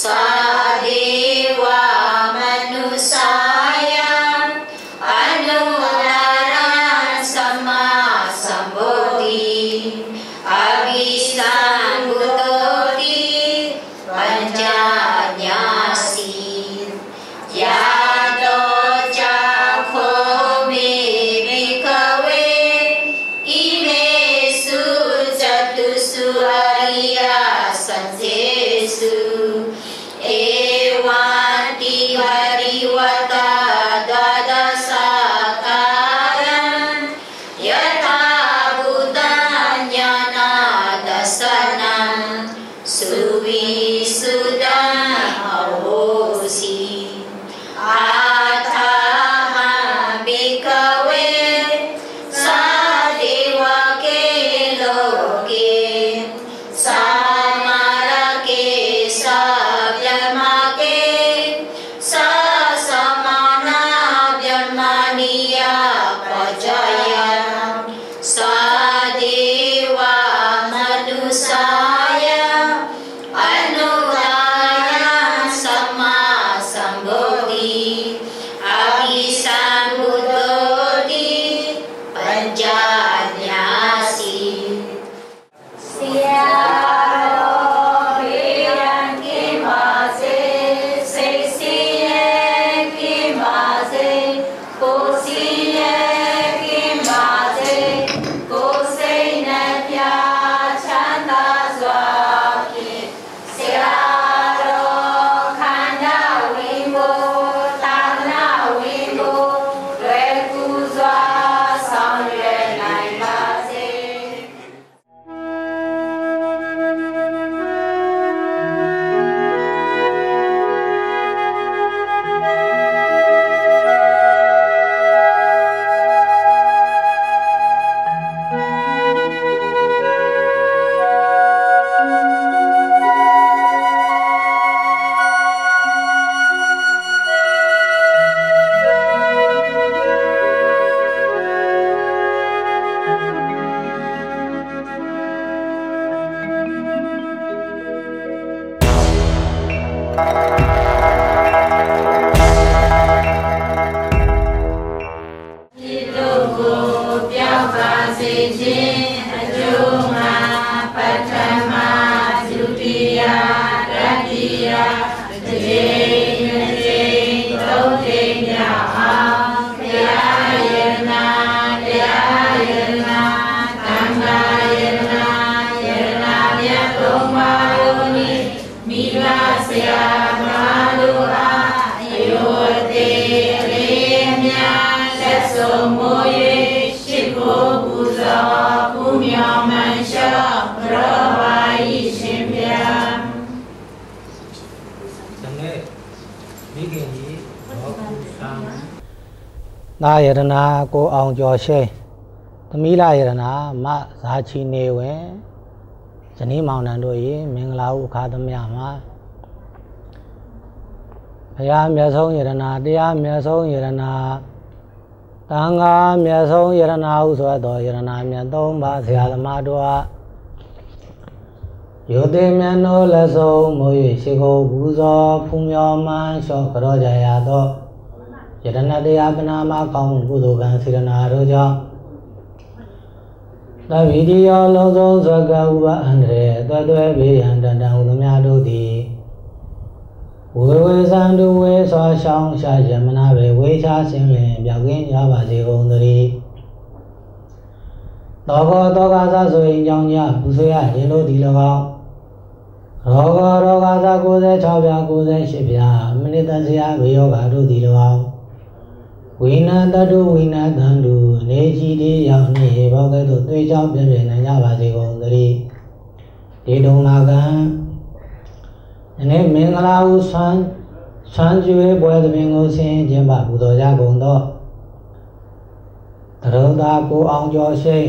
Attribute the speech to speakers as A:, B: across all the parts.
A: Sadi. fazer e de သာယရနာကိုအောင်ကျော်ရှိန်သမီးလာယရနာမဇာချီနေဝင်ဇနီးမောင်နှံတို့၏မင်္ဂလာဥအခါသမယမှာဘုရားမြတ်ဆုံးယရနာတရားမြတ်ဆုံးယရနာတန်ခါမြတ်ဆုံးယရနာဟုဆိုသောယရနာမြတ်သုံးပါးဆရာသမားတို့အားယုတိမြတ်နိုးလက်ဆုံးမိုး၍ရှိခိုးပူဇော်ဖူးမြော်မှန်းလျှော့ကြောကြရသော ယတနာတရားပနာမကောင်းမှုကုသိုလ်ကံစေရနာတို့ကြောင့်သဗ္ဗိတိယောလုံးစုံသကဥပအန္တရေသွဲသွဲဘေးရန်တန်တန်ဟုသမျှတို့သည်ဝေဝေသံတုဝေဆွာရှောင်းရှာယမနာပဲဝေချာစင်လင်ပြောက်ကင်းကြပါစေကုန်သတည်းတောဘောတောကသဆိုရင်ကြောင့်ညပူဆွေရရင်တို့ဒီ၎င်းရောဂရောဂသ96ပြာ98ပြာမနိတန်စရာဘေယောဂတို့ဒီ၎င်း ဝိနာတတုဝိနာတံတုနေကြီးတေးရောက်နေဘောကဲ့သို့တွေ့ကြောင်းပြပြနိုင်ကြပါစေကုန်သတည်းဒီတုံလာကံယနေ့မင်္ဂလာဟုဆွမ်းဆွမ်းကျွေးပွဲသမင်ကိုဆင်းခြင်းပါပူတော်ကြကုန်သောတရုံသာကိုအောင်ကျော်ရှိန်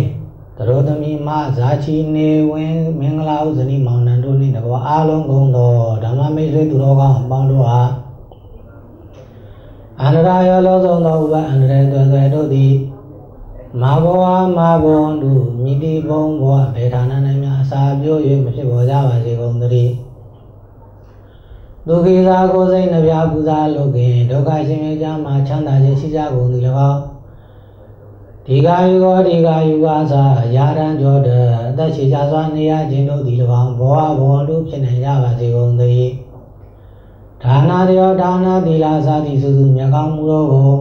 A: တရုံသမီးမဇာချီနေဝင်မင်္ဂလာဟုဇနီးမောင်နှံတို့နှင့်တကောအားလုံးကုန်သောဓမ္မမိတ်ဆွေသူတော်ကောင်းအပေါင်းတို့အား အန္တရာရောလုံးစုံသောဥပအန္တရာယ်သွယ်သွယ်တို့သည်မာဘဝမာဘုံတို့မိတိဘုံဘဝဘေဌာန၌များအစာပြိုး၍မဖြစ်ပေါ်ကြပါစေကုန်သတည်းသိ
B: ဒုက္ခိသာကိုယ်စိတ်နှပြပူဇာလုပ်ခင်ဒုက္ခရှင်မြေကြမှာချမ်းသာခြင်းရှိကြကုန်သည်၎င်းဒီကာယုကောဒီကာယုကာသာရာရန်ကြောတဲ့အသက်ရှိကြစွာနေရခြင်းတို့သည်၎င်းဘောဟဘောတို့ဖြစ်နေကြပါစေကုန်သတည်း ဒါနာရောဒါနာသီလာသာတိစုစုမြတ်ကောင်းမှုတို့ကို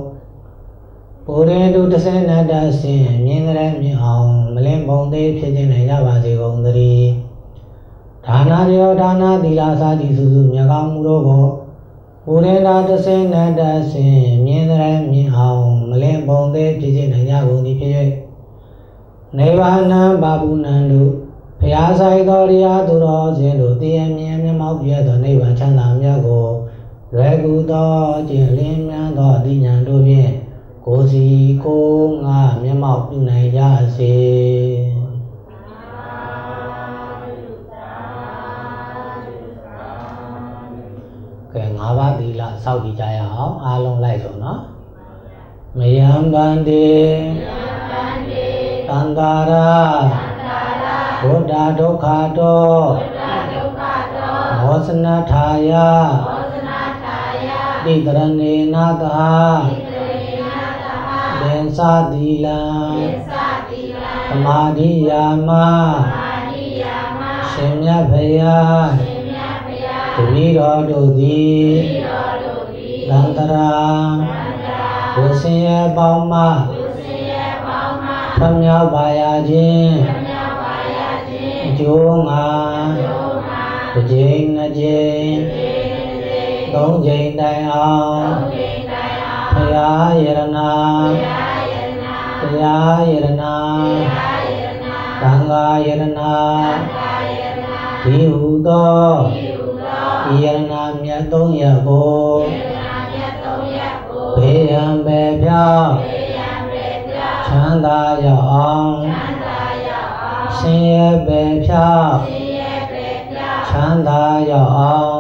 B: ဘုရင်တို့တဆင်းနဲ့တဆင်းမြင်ကြတဲ့မြင်အောင်မလင်းပုံသေးဖြစ်ခြင်းနိုင်ကြပါစေကုန်သတည်းဒါနာရောဒါနာသီလာသာတိစုစုမြတ်ကောင်းမှုတို့ကိုဘုရင်သာတဆင်းနဲ့တဆင်းမြင်ကြတဲ့မြင်အောင်မလင်းပုံသေးဖြစ်ခြင်းနိုင်ကြကုန်သည်ဖြစ်၍နိဗ္ဗာန်ဘာဘူးနံတို့ဘုရားဆိုင်တော်တရားသူတော်ရှင်တို့တရားမြင်မျက်မှောက်ပြသောနိဗ္ဗာန်ချမ်းသာမြတ်ကို လွယ်ကူသောကျင့်လင်းမြန်းသောအသိဉာဏ်တို့ဖြင့်ကိုယ်စီကိုယ်ငါမျက်မှောက်ပြုနိုင်ကြစေကဲ၅ပါးသီလစောင့်ကြည့်ကြရအောင်အားလုံးလိုက်ဆိုနော်မယံဗန္တိတန္တာရာဘုဒ္ဓဒုက္ခတောမောစနထာယတိတရဏေနသဟဒေသသီလံသမာ ဓိယာမရှင်မြတ်ဖယားတပည့်တော်တို့ သည်သံတရာဝဆင်းရဲပေါင်းမှဖမြောက်ပါရခြင်းအကျိုးငါတစ်ကြိမ်နှစ်ကြိမ်သုံးကြိမ်တိုင်အောင်ဖရာယရနာတရားယရနာသံဃာယရနာဒီဟုသောဤယရနာမြတ်သုံးရကိုဘေးရန်ပဲဖြောင်းချမ်းသာရောက်အောင်ဆင်းရဲပဲဖြောင်းချမ်းသာရောက်အောင်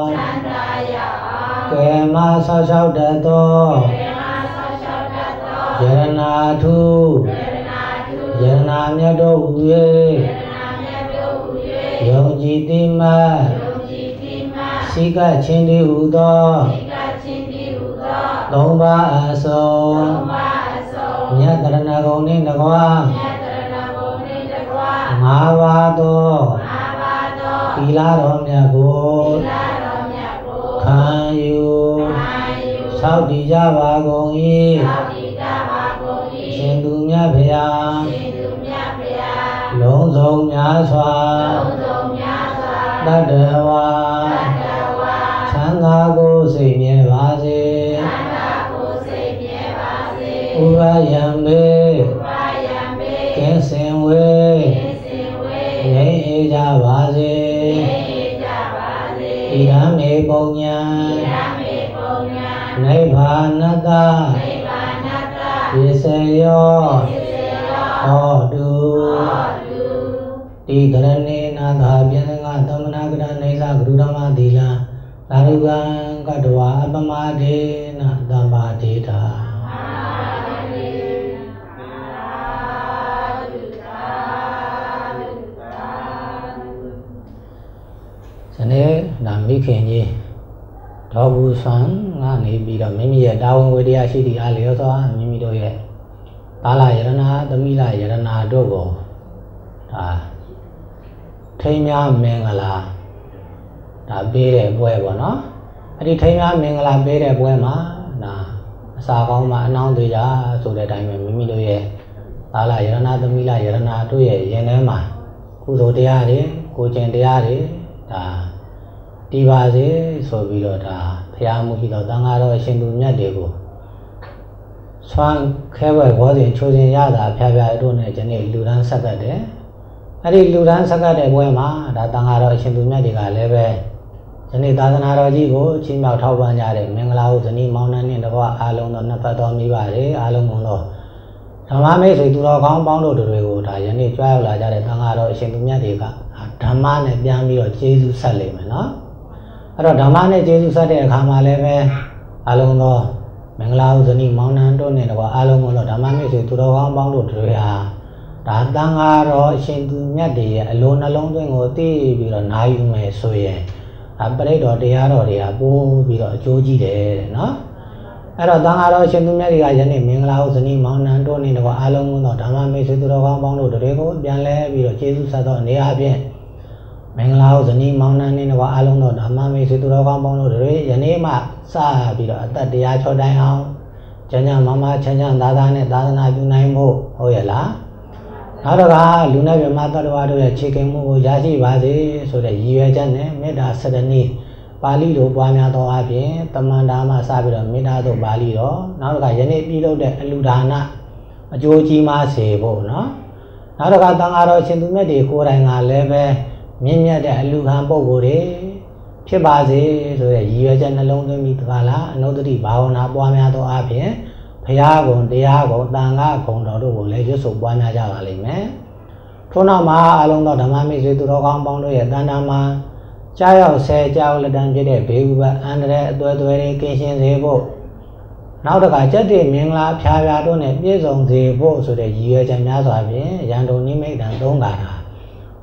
B: ကဲမဆောက်ရှောက်တတ်သောယရနာထုယရနာမြတ်တို့ဟူ၍ယုံကြည်တိမတ်စိကချင်းတည်းဟူသောသုံးပါးအစုံမြတ်တရဏဂုံနှင့်တကွာငါးပါးသောသီလတော်မြတ်ကို ခံယူဆောက်တည်ကြပါကုန်၏ရှင်သူမြတ်ဖျားလုံးစုံများစွာတတ္တဝါချမ်းသာကိုစိတ်မြဲပါစေဥပယံမေ နတယေစေယောဟောတုတိတရဏေနာသာပြင်းငါသမနာကရနေသဂရုဓမ္မသီလသာရုကံကတဝအပမဒေနသမ္ပါဒေတာဇနေ့ဒါမိခင်ကြီးဒေါ်ဘူးဆန်က နေပြီးတော့မိမိရဲ့တာဝန်ဝတ္တရားရှိသည့်အားလျော်စွာမိမိတို့ရဲ့သာလယရနာသမီးလယရနာတို့ကိုဒါထိမ်းများမင်္ဂလာဒါပေးတဲ့ပွဲပေါ့နော်အဲ့ဒီထိမ်းများမင်္ဂလာပေးတဲ့ပွဲမှာဒါအစာကောင်းမှအနှောင်းသေးကြဆိုတဲ့အတိုင်းပဲမိမိတို့ရဲ့သာလယရနာသမီးလယရနာတို့ရဲ့ရင်ထဲမှာကုသိုလ်တရားတွေကိုကျင့်တရားတွေဒါ တည်ပါစေဆိုပြီးတော့ဒါဖရာမှုရှိသောတန်ဃာတော်အရှင်သူမြတ်တွေကိုဆွမ်းခဲဘွယ်ဘောစဉ်ချိုးစဉ်ရတာဖျားဖျားတို့နဲ့ဒီနေ့လူရန်ဆက်ကတ်တယ်အဲ့ဒီလူရန်ဆက်ကတ်တဲ့ဘွဲမှာဒါတန်ဃာတော်အရှင်သူမြတ်တွေကလည်းပဲဒီနေ့သာသနာတော်ကြီးကိုအချင်းမြောက်ထောက်ပံ့ကြတဲ့မင်္ဂလာဥဇနီမောင်နှံနဲ့တကွအားလုံးသောနှစ်ဖက်တော်မိပါတယ်အားလုံးကုန်သောဓမ္မမိတ်ဆွေသူတော်ကောင်းပေါင်းတို့တွေကိုဒါယနေ့ကြွားရောက်လာကြတဲ့သံဃာတော်အရှင်သူမြတ်တွေကဓမ္မနဲ့ပြန်ပြီးတော့ကျေးဇူးဆက်လိမ့်မယ်နော် အဲ့တော့ဓမ္မနဲ့ကျေးဇူးဆက်တဲ့အခါမှာလည်းပဲအလုံးသောမင်္ဂလာဥဇနီမောင်နှံတို့နဲ့တော့အလုံးကုန်သောဓမ္မမိတ်ဆွေသူတော်ကောင်းပေါင်းတို့တွေဟာဒါသံဃာတော်အရှင်သူမြတ်တွေရဲ့အလိုနှလုံးသွင်းကိုသိပြီးတော့နာယူမယ်ဆိုရင်ဒါပရိတ်တော်တရားတော်တွေကပိုးပြီးတော့အကျိုးကြီးတယ်တဲ့နော်အဲ့တော့တန်ဃာတော်ရှင်သူမြတ်တွေကယနေ့မင်္ဂလာဥဇနီမောင်နှံတို့နေတော့အားလုံးသောဓမ္မမိတ်ဆွေသူတော်ကောင်းပေါင်းတို့တွေကိုပြန်လဲပြီးတော့ကျေးဇူးဆက်သောအနေအချင်း မင်္ဂလာဥဇနီမောင်နှံနေတော့အားလုံးသောဓမ္မမိတ်ဆွေသူတော်ကောင်းပေါင်းတို့တွေယနေ့မှစပြီးတော့အသက်တရားချောတိုင်းအောင်ကျမ်းကျမ်းမမချမ်းချမ်းသာသာနဲ့သာသနာပြုနိုင်ဖို့ဟုတ်ရဲ့လားနောက်တစ်ခါလူနဲ့မြမတ္တဝါတို့ရဲ့ခြေကိမှုကိုရရှိပါစေဆိုတဲ့ရည်ရွယ်ချက်နဲ့မေတ္တာစရဏီပါဠိလိုပွားများသောအပြင်တမန်တော်မှစပြီးတော့မေတ္တာတို့ပါဠိတော်နောက်တစ်ခါယနေ့ပြုလုပ်တဲ့အလူဒါနအကျိုးကြီးမားစေဖို့နော်နောက်တစ်ခါတန်ဃာတော်ရှင်သူမြတ်တွေကိုယ်တိုင်ကလည်းပဲ မြင့်မြတ်တဲ့အလူခံပုဂ္ဂိုလ်တွေဖြစ်ပါစေဆိုတဲ့ရည်ရွယ်ချက်နှလုံးသွင်းပြီးတခါလားအနုတ္တိဘာဝနာပွားများသောအပြင်ဘုရားကုံတရားကုံတန်ခါကုံတော်တို့ကိုလည်းရွတ်ဆိုပွားများကြပါလိမ့်မယ်ထို့နောက်မှာအလုံးသောဓမ္မမိတ်ဆွေသူတော်ကောင်းပေါင်းတို့ရဲ့တန်တာမှာကြားရောက်ဆဲကြောက်လက်တန်းဖြစ်တဲ့ဘေးဥပအန္တရာယ်အသွဲသွဲတွေကင်းရှင်းစေဖို့နောက်တစ်ခါကြက်တည်မင်္ဂလာဖျားဖျားတို့နဲ့ပြည့်စုံစေဖို့ဆိုတဲ့ရည်ရွယ်ချက်များစွာဖြင့်ရန်ကုန်နိမိတ်တန်သုံးခါတာ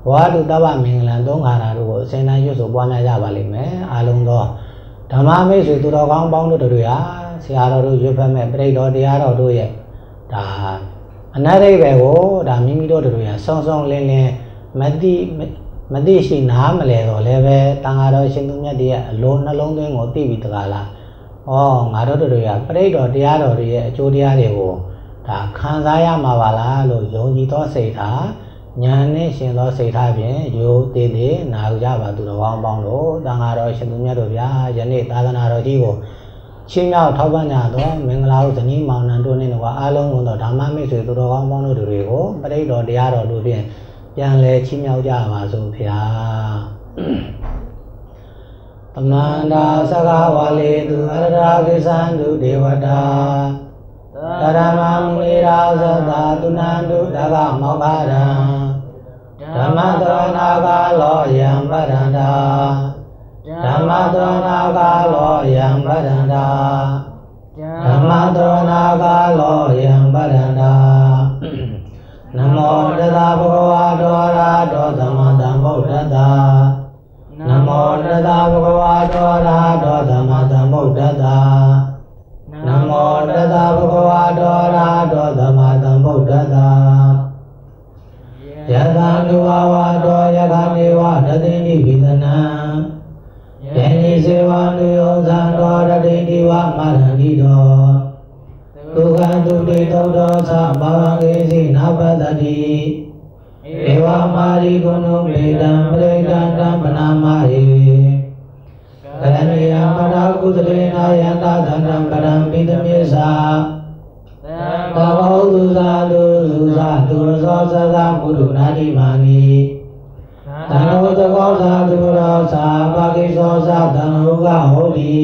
B: ဘဝတုတ္တဗမင်္ဂလံသုံးခါတာတို့ကိုအစဉ်တိုင်းရွတ်ဆိုပွားများကြပါလိမ့်မယ်အားလုံးသောဓမ္မမိတ်ဆွေသူတော်ကောင်းပေါင်းတို့တွေဟာဆရာတော်တို့ရွတ်ဖက်မဲ့ပြိဋ္ဌောတရားတော်တို့ရဲ့ဒါအနတ္တိပဲကိုဒါမိမိတို့တို့ရဆောင်းဆောင်းလင်းလင်းမတိမသိရှိနားမလဲတော့လည်းပဲတန်ဃာတော်ရှင်သူမြတ်တွေရဲ့အလိုနှလုံးသွင်းကိုသိပြီးတကားလားဩငါတို့တို့ရပြိဋ္ဌောတရားတော်တွေရဲ့အကျိုးတရားတွေကိုဒါခံစားရမှာပါလားလို့ယုံကြည်သောစိတ်ထား ဉာဏ်နဲ့ရှင်သောစိတ်ထားဖြင့်ယိုသေးသေးနာကြပါသူတော်ကောင်းပေါင်းတို့တန်ဃာတော်ရှင်သူမြတ်တို့ဗျာယနေ့သာသနာတော်ကြီးကိုချင်းမြောက်ထောက်ပံ့ကြသောမင်္ဂလာဥဇနီးမောင်နှံတို့နဲ့တော့အားလုံးသောဓမ္မမိတ်ဆွေသူတော်ကောင်းပေါင်းတို့တွေကိုပရိတ်တော်တရားတော်တို့ဖြင့်ပြန်လဲချီးမြှောက်ကြပါစို့ဗျာတမန္တာသကဝါလေသူအရရာကိသံသူဒေဝတာတရမမုနိရာဇတာတုနန္တုတကမောဂရံ ဓမ္မတရဏကာလောယံပရန္တာဓမ္မတရဏကာလောယံပရန္တာဓမ္မတရဏကာလောယံပရန္တာနမောတသဗုဒ္ဓဝါဒောရာဒောသမတံဗုဒ္ဓတာန သာသံဃောကဟောတိ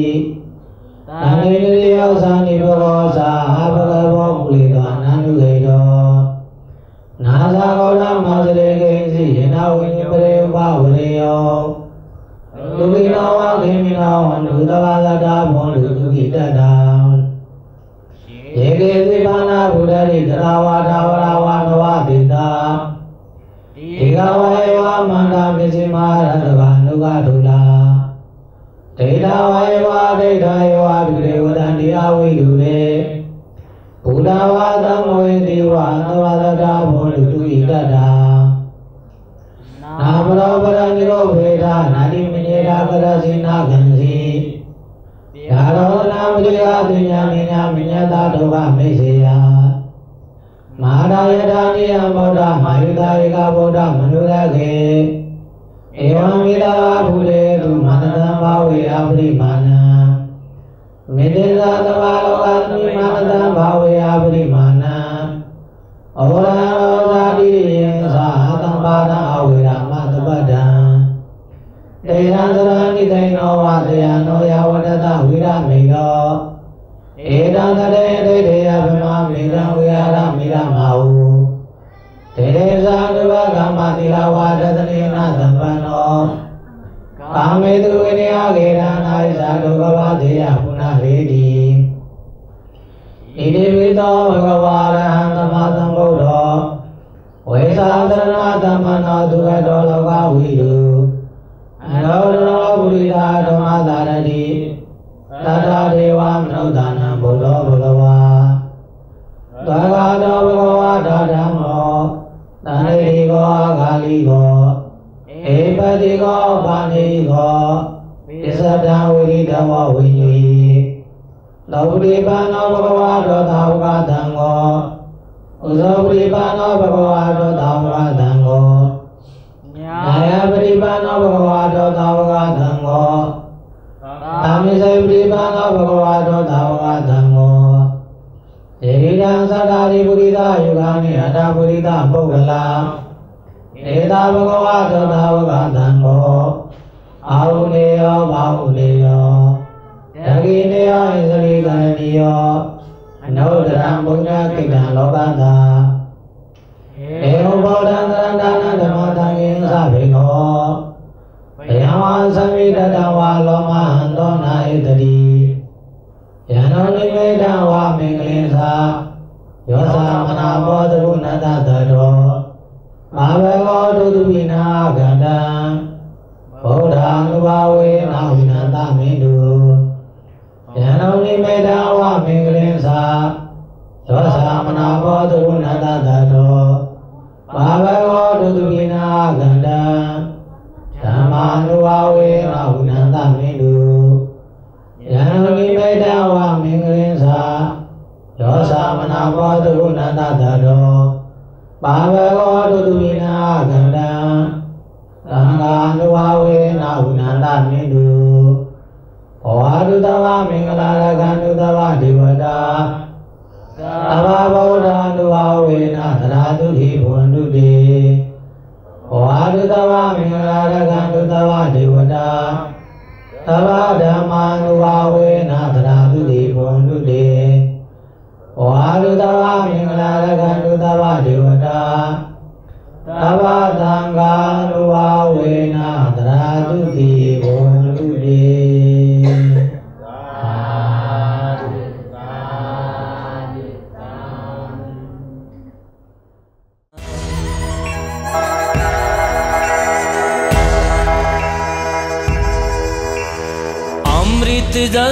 B: သံဃေတိယောသံနိဘောသာအဘဂဘောမူလေသောအနန္တုခေတောနာသာဂောရမသရေကိစီယနာဝိညပရေဝဝရေယောလူကိနောဝခေမိနောဝန္တုတဝါသတာဘောလူဒုခိတတံယေကေသိဘာနာဘုဒ္ဓရိတရာဝါဒဝရဝါနဝတိတာဒီကဝေဝမန္တာပစ္စည်းမရတဗာနုကဒုလာ ဒိဋ္ဌဝေဝဒိဋ္ဌယေဝဒုရေဝတံတိအဝိဒုရေဘုဒ္ဓဝါသမောတိဝသဝရတာဘောလူတုဣတတံနာဘရောပရဏိရောဝေဒနာတိမညေရာကရစီနာကံစီယာရောနာမတိယပညာဉာဏ်မညတာဒုက္ခမိစေယမဟာရယတာနိယဗုဒ္ဓမာယုတာရိကဗုဒ္ဓမနုရခေ ဧဝံမိတာဘုရေတုမန္တံဘာဝေအပရိမာဏံမေတ္တာသဘာလောကသုမန္တံဘာဝေအပရိမာဏံဩရရောသာတိယေသာသံပါဒအဝေရမသပ္ပတံတေရံသရဏိသိနောဝတယနောယဝတတဝိရမေနောဧတံတရေတေ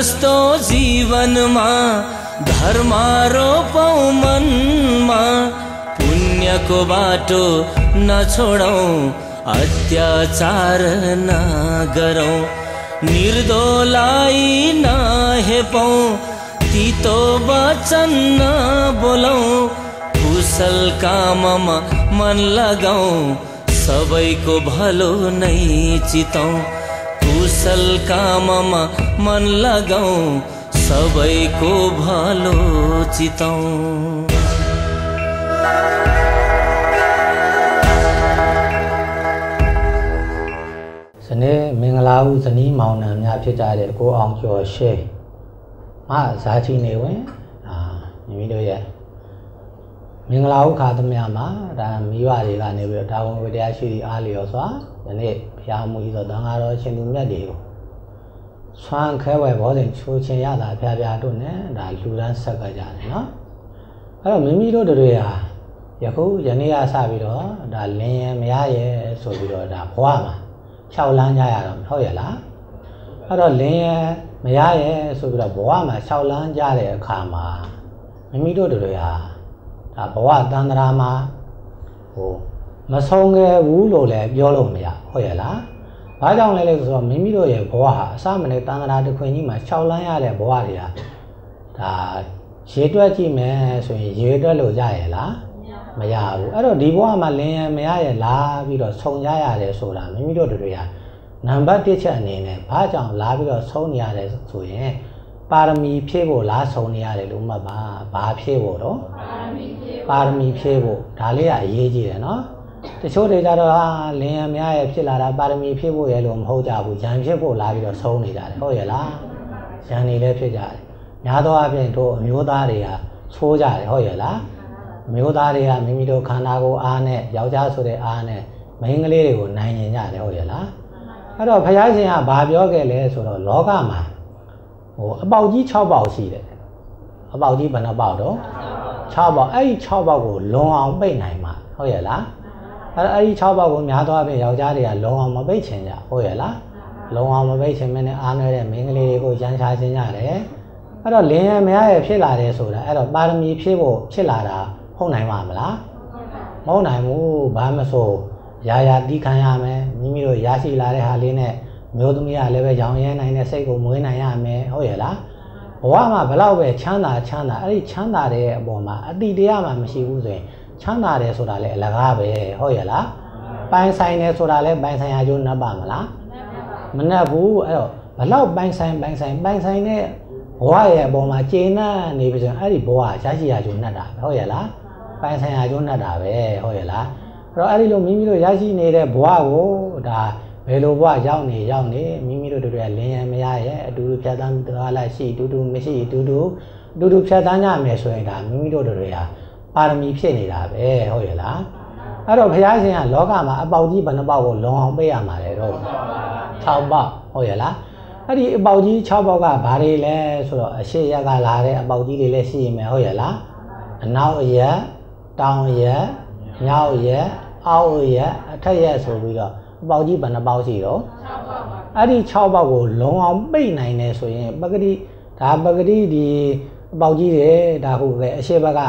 B: जस्तो जीवनमा धर्मारोपौ मनमा पुण्यको बाटो नछोडौ अत्याचार नगरौ निर्दोलाई नहेपौ तितो वचन नबोलौँ कुशल काममा मन लगाऊ सबैको भलो नै
C: चितौँ। सल काममा मन लगाऊ सबैको भलो चिताउँ ။
B: ဇနီးမင်္ဂလာဦးဇနီးမောင်နှံများဖြစ်ကြတဲ့ကိုအောင်ကျော်ရှေမဇာချီနေဝင်အာမိမိတို့ရဲ့ မင်္ဂလာဥခါသမ ्या မှာဒါမိဘတွေကနေပြီးတော့တာဝန်ဝတရားရှိသည့်အားလျော်စွာဒီနေ့ဘုရားမူကြီးသောတန်ဃာတော်ရှင်သူမြတ်တွေကိုဆွမ်းခဲဝဲဘောဇင်ချိုးချင်ရတာဖျားဖျားတို့နဲ့ဒါလူရန်ဆက်ကကြတယ်နော်အဲ့တော့မိမိတို့တွေဟာယခုယနေ့ကစပြီးတော့ဒါလင်းရဲမရရဲဆိုပြီးတော့ဒါဘဝမှာဖြောက်လန်းကြရတော့ဟုတ်ရဲ့လားအဲ့တော့လင်းရဲမရရဲဆိုပြီးတော့ဘဝမှာဖြောက်လန်းကြတဲ့အခါမှာမိမိတို့တွေဟာ ဒါဘဝတန်တရာမှာဟိုမဆုံးခဲ့ဘူးလို့လည်းပြောလို့မရဟုတ်ရဲ့လားဘာကြောင့်လဲလဲဆိုတော့မိမိတို့ရဲ့ဘဝဟာအစမနဲ့တန်တရာတခွင်ကြီးမှာ၆လမ်းရတဲ့ဘဝတွေကဒါရေတွက်ကြည့်မယ်ဆိုရင်ရေတွက်လို့ရရဲ့လားမရဘူးအဲ့တော့ဒီဘဝမှာလင်းရမရရဲ့လားပြီးတော့ဆုံရရတယ်ဆိုတာမိမိတို့တို့တွေကနံပါတ်1ချက်အနေနဲ့ဘာကြောင့်လာပြီးတော့ဆုံးနေရတယ်ဆိုရင်ပါရမီဖြည့်ဖို့လားဆုံးနေရတယ်လို့မှတ်ပါဘာဖြည့်ဖို့တော့ပါရမီ ပါရမီဖြည့်ဖို့ဒါလေးကအရေးကြီးတယ်နော်တချို့တွေကြတော့ဟာလင်းရမရရဲ့ဖြစ်လာတာပါရမီဖြည့်ဖို့ရဲ့လို့မဟုတ်ကြဘူးဉာဏ်ဖြစ်ဖို့လာပြီးတော့ဆုံးနေကြတယ်ဟုတ်ရဲ့လားဉာဏ်နေလည်းဖြစ်ကြတယ်များသောအားဖြင့်တို့အမျိုးသားတွေကသိုးကြတယ်ဟုတ်ရဲ့လားအမျိုးသားတွေကမိမိတို့ခန္ဓာကိုယ်အားနဲ့ယောက်ျားဆိုတဲ့အားနဲ့မိန်းကလေးတွေကိုနိုင်ကျင်ကြတယ်ဟုတ်ရဲ့လားအဲ့တော့ဘုရားရှင်ကဘာပြောခဲ့လဲဆိုတော့လောကမှာဟိုအပေါက်ကြီး6ပေါက်ရှိတယ်အပေါက်ကြီးဘယ်နှပေါက်တော့ 6ပေါက်အဲ့ဒီ6ပေါက်ကိုလွန်အောင်ပိတ်နိုင်မှာဟုတ်ရဲ့လားအဲ့အဲ့ဒီ6ပေါက်ကိုများသောအားဖြင့်ယောက်ျားတွေကလုံအောင်မပိတ်ချင်ကြဟုတ်ရဲ့လားလုံအောင်မပိတ်ချင်မင်းနဲ့အားနွယ်တဲ့မိန်းကလေးတွေကိုရန်ချခြင်းကြတယ်အဲ့တော့လင်းရမရရဖြစ်လာတယ်ဆိုတာအဲ့တော့ပါရမီဖြည့်ဖို့ဖြစ်လာတာဟုတ်နိုင်ပါမလားမဟုတ်နိုင်ဘူးဘာမဆိုရာရာတီးခံရမယ်မိမိတို့ရရှိလာတဲ့ဟာလေးနဲ့မျိုးသမီးကလည်းပဲရောင်ရဲနိုင်တဲ့စိတ်ကိုမွေးနိုင်ရမယ်ဟုတ်ရဲ့လား ဘဝမှာဘလောက်ပဲချမ်းသာချမ်းသာအဲ့ဒီချမ်းသာတဲ့အပေါ်မှာအတိတရားမှမရှိဘူးဆိုရင်ချမ်းသာတယ်ဆိုတာလည်းအလကားပဲဟုတ်ရဲ့လားပိုင်ဆိုင်တယ်ဆိုတာလည်းပိုင်ဆိုင်ရာကျိုးနှပ်ပါမလားမနှပ်ဘူးအဲ့တော့ဘလောက်ပိုင်ဆိုင်ပိုင်ဆိုင်ပိုင်ဆိုင်တဲ့ဘဝရဲ့အပေါ်မှာကျေနပ်နေပြီဆိုရင်အဲ့ဒီဘဝရရှိရာကျိုးနှပ်တာပဲဟုတ်ရဲ့လားပိုင်ဆိုင်ရာကျိုးနှပ်တာပဲဟုတ်ရဲ့လားအဲ့တော့အဲ့ဒီလိုမိမိတို့ရရှိနေတဲ့ဘဝကိုဒါ ဘယ်လိုဘဝရောက်နေရောက်နေမိမိတို့တို့ရလင်းရမရရဲ့အတူတူဖြတ်သန်းသွားလိုက်ရှိအတူတူမရှိအတူတူအတူတူဖြတ်သန်းကြမယ်ဆိုရင်ဒါမိမိတို့တို့တွေကပါရမီဖြစ်နေတာပဲဟုတ်ရဲ့လားအဲ့တော့ဘုရားရှင်ကလောကမှာအပေါက်ကြီးဘယ်နှပေါက်ကိုလုံအောင်ပေးရမှာလဲတော့6ပေါက်ဟုတ်ရဲ့လားအဲ့ဒီအပေါက်ကြီး6ပေါက်ကဘာတွေလဲဆိုတော့အရှိရက်ကလာတဲ့အပေါက်ကြီးတွေလည်းရှိရင်မယ်ဟုတ်ရဲ့လားအနောက်ရက်တောင်ရက်မြောက်ရက်အောက်ရက်အထက်ရက်ဆိုပြီးတော့ အပေါက်ကြီးဘယ်နှပေါက်ရှိတော့6ပေါက်ပါအဲ့ဒီ6ပေါက်ကိုလုံအောင်ပိတ်နိုင်တယ်ဆိုရင်ပဂတိဒါပဂတိဒီအပေါက်ကြီးတွေဒါဟုတ်ကဲ့အရှိဘက်က